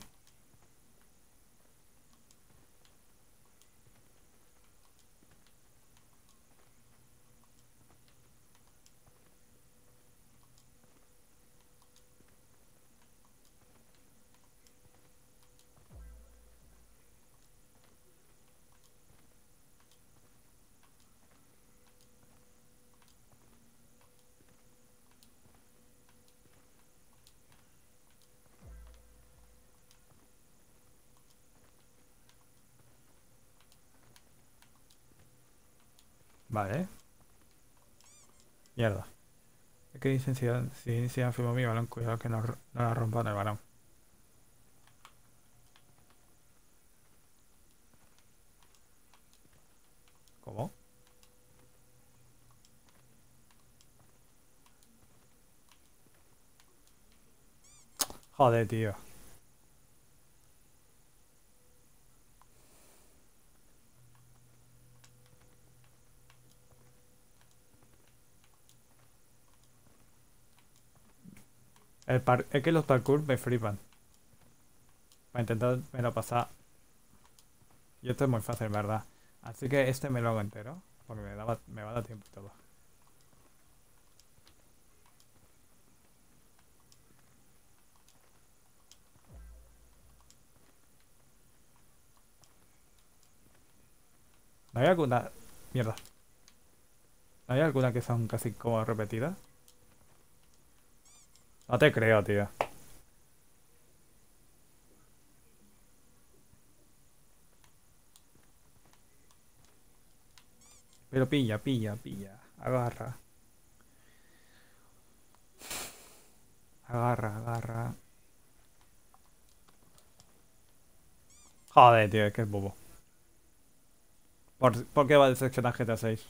Vale. Mierda. Si, si, si afirmo mi balón, cuidado que no, no la rompan el balón. ¿Cómo? Joder, tío. El par- es que los parkour me flipan. Para intentar me lo pasar. Y esto es muy fácil, ¿verdad? Así que este me lo hago entero. Porque me, daba, me va a dar tiempo y todo. ¿No hay alguna... Mierda. ¿No hay alguna que son casi como repetidas? No te creo, tío. Pero pilla, pilla, pilla. Agarra. Agarra, agarra. Joder, tío, es que es bobo. ¿Por, ¿por qué va a decepcionar GTA 6?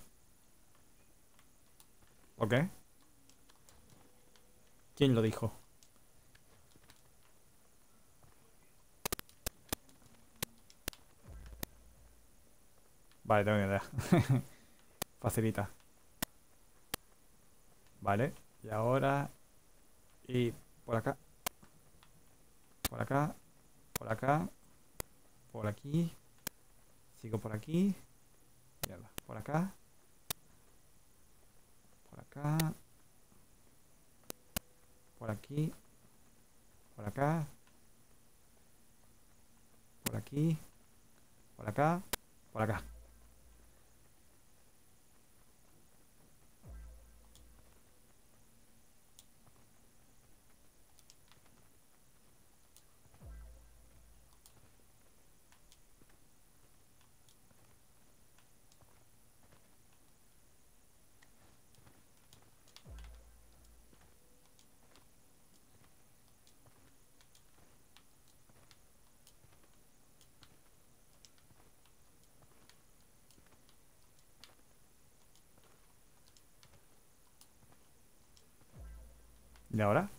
¿Por qué? ¿Quién lo dijo? Vale, tengo una idea. Facilita. Vale, y ahora... Y por acá. Por acá. Por acá. Por aquí. Sigo por aquí. Mierda. Por acá. Por acá. Por aquí. Por acá. Por aquí. Por acá. Por acá. ¿Y ahora?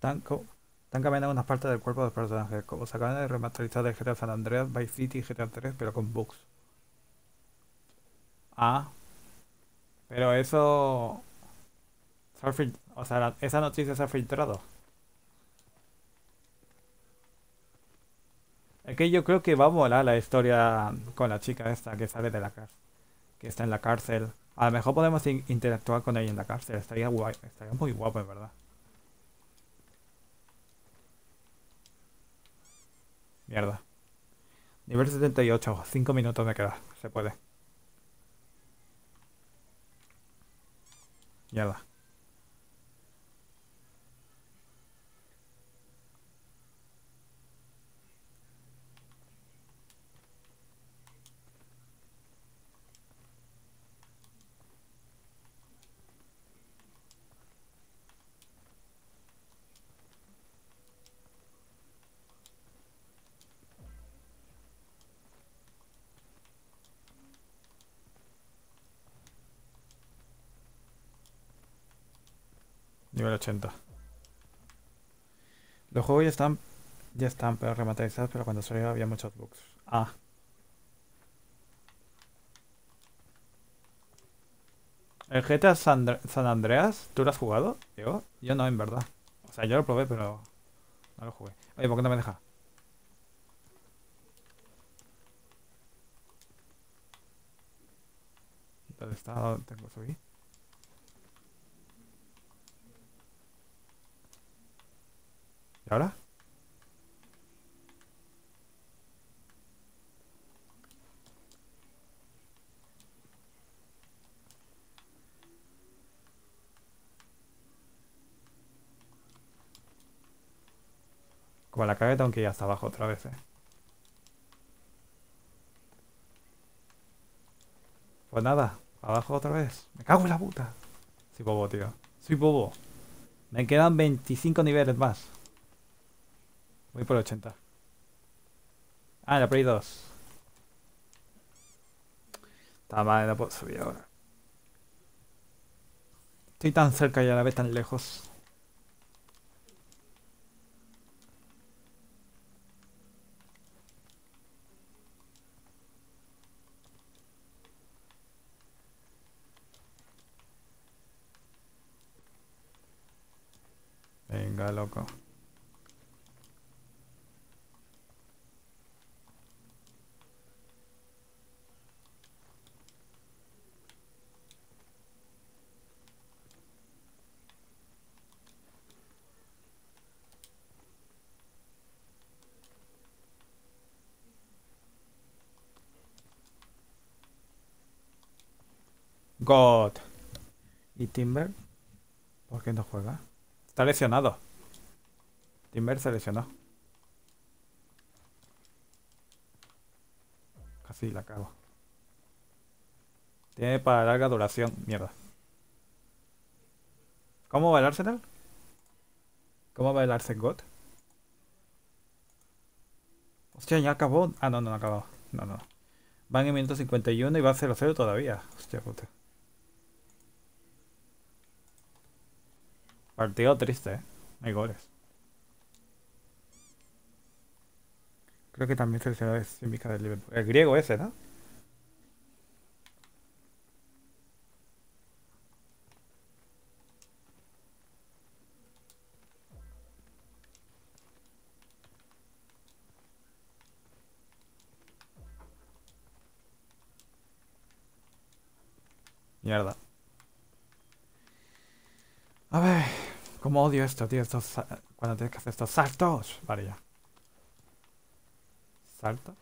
Tanco. Están cambiando algunas partes del cuerpo del personaje, como se acaban de remasterizar de GTA San Andreas, Vice City y GTA 3, pero con bugs. Ah. Pero eso... O sea, esa noticia se ha filtrado. Es que yo creo que va a molar la historia con la chica esta que sale de la cárcel, que está en la cárcel. A lo mejor podemos in- interactuar con ella en la cárcel, estaría guay, estaría muy guapo, en verdad. Mierda. Nivel 78, 5 minutos me queda. Se puede. Mierda. Nivel 80. Los juegos ya están, ya están pero remasterizados, pero cuando salió había muchos bugs. Ah. ¿El GTA San, Andre- San Andreas, tú lo has jugado? Yo, yo no, en verdad. O sea, yo lo probé, pero no lo jugué. Oye, ¿por qué no me deja? ¿Dónde está? ¿Dónde tengo que subir? Ahora? Como la cagué tengo que ir hasta abajo otra vez, eh. Pues nada, abajo otra vez. Me cago en la puta. Soy bobo, tío. Soy bobo. Me quedan 25 niveles más. Voy por 80. Ah, la Play 2. Está mal, no puedo subir ahora. Estoy tan cerca y a la vez tan lejos. Venga, loco. God. ¿Y Timber? ¿Por qué no juega? Está lesionado. Timber se lesionó. Casi la cago. Tiene para larga duración. Mierda. ¿Cómo va el Arsenal? ¿Cómo va el Arsenal God? Hostia, ya acabó. Ah, no, no, no acabó. No, no. Van en minuto 51 y va 0-0 todavía. Hostia puta. Partido triste, ¿eh? Hay goles. Creo que también seleccionó es Simica del Liverpool. El griego ese, ¿no? Mierda. A ver, cómo odio esto, tío. Estos, cuando tienes que hacer estos saltos. Vale, ya. Salta.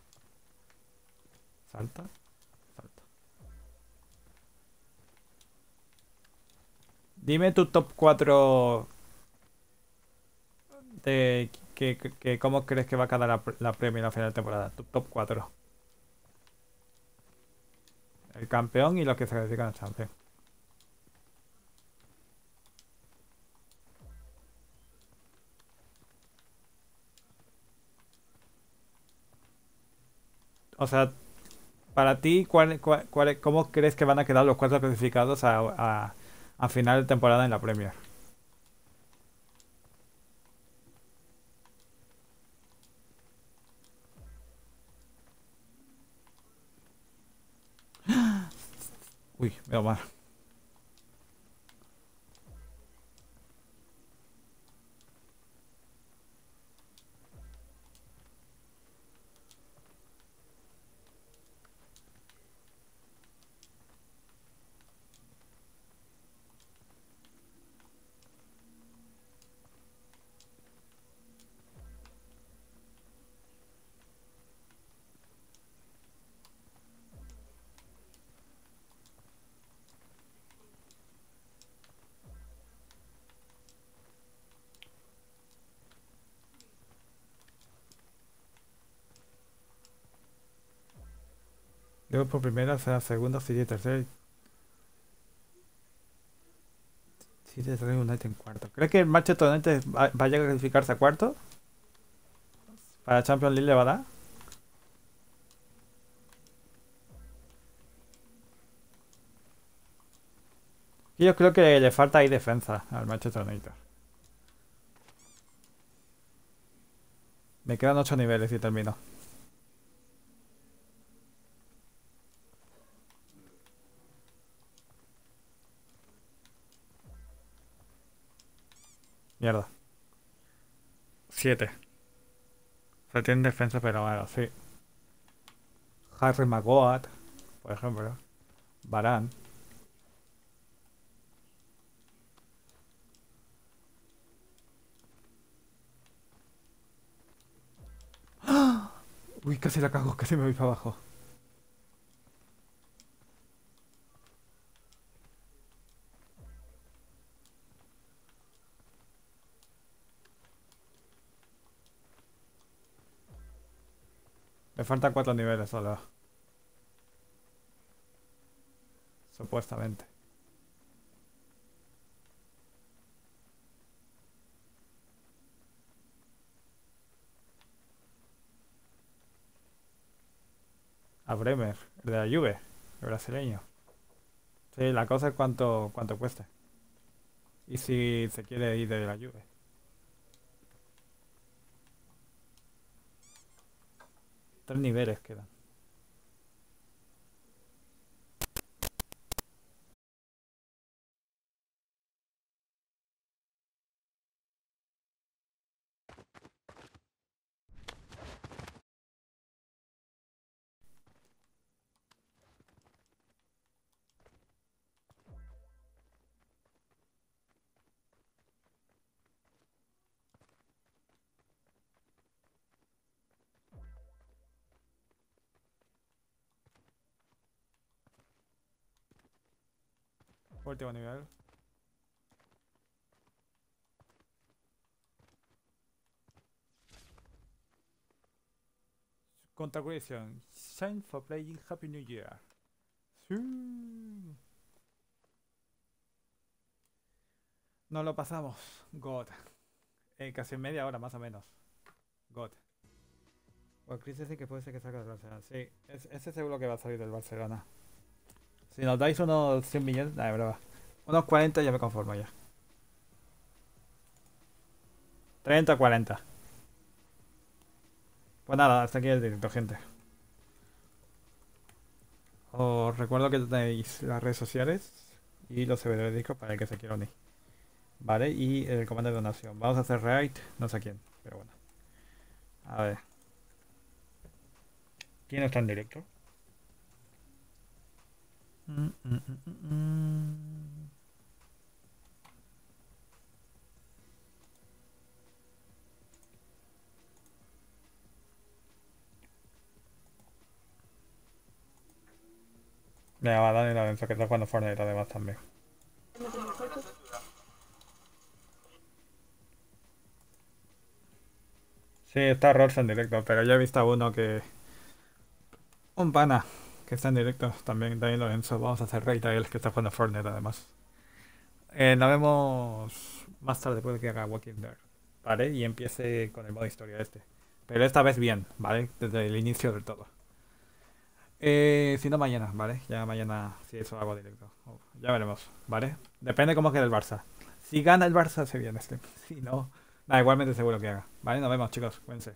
Salta. Salta. Dime tu top 4 de que, cómo crees que va a quedar la, la Premier a final de temporada. Tu top 4. El campeón y los que se clasifican al Champions. O sea, para ti, ¿cuál, cuál- cuál- cómo crees que van a quedar los cuatro clasificados a, a, a final de temporada en la Premier? Uy, veo mal. Liverpool primera, será segunda, City tercera. City tercera y United en cuarto. ¿Crees que el Manchester United va- vaya a clasificarse a cuarto? ¿Para Champions League le va a dar? Yo creo que le falta ahí defensa al Manchester United. Me quedan 8 niveles y termino. Mierda. 7. O sea, tienen defensa, pero bueno, sí. Harry Maguire, por ejemplo. Barán. Uy, casi la cago, casi me voy para abajo. Faltan cuatro niveles solo. Supuestamente. A Bremer, el de la Juve, el brasileño. Sí, la cosa es cuánto, cuánto cuesta. Y si se quiere ir de la Juve. Tres niveles quedan. Último nivel. Congratulations. Thanks for playing Happy New Year. Sí. Nos lo pasamos. God. Eh, casi media hora más o menos. God. Bueno, Chris dice que puede ser que salga del Barcelona. Sí, es, ese seguro que va a salir del Barcelona. Si nos dais unos 100 millones, nada, brava. Unos 40 ya me conformo ya. 30 40. Pues nada, hasta aquí el directo, gente. Os recuerdo que tenéis las redes sociales y los servidores de disco para el que se quiera unir. Vale, y el comando de donación. Vamos a hacer raid, no sé quién, pero bueno. A ver. ¿Quién está en directo? Mm, Lorenzo, que está además también. Sí, está Ross en directo, pero ya he visto uno que... Un pana que está en directo también, Dani Lorenzo. Vamos a hacer raid a él, que está jugando Fortnite además. Eh, nos vemos más tarde, puede que haga Walking Dead, ¿vale? Y empiece con el modo historia este. Pero esta vez bien, ¿vale? Desde el inicio del todo. Eh, si no mañana, ¿vale? Ya mañana, si eso hago directo. Ya veremos, ¿vale? Depende cómo quede el Barça. Si gana el Barça, se viene este. Si no, nada, igualmente seguro que haga. ¿Vale? Nos vemos, chicos. Cuídense.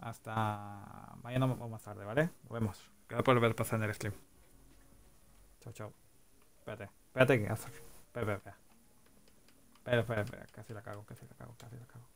Hasta mañana o más tarde, ¿vale? Nos vemos. Gracias por ver pasar en el stream. Chao, chao. Espérate, espérate que hace. Espera, espera, espera. Espera, espera, espera. Casi la cago, casi la cago, casi la cago.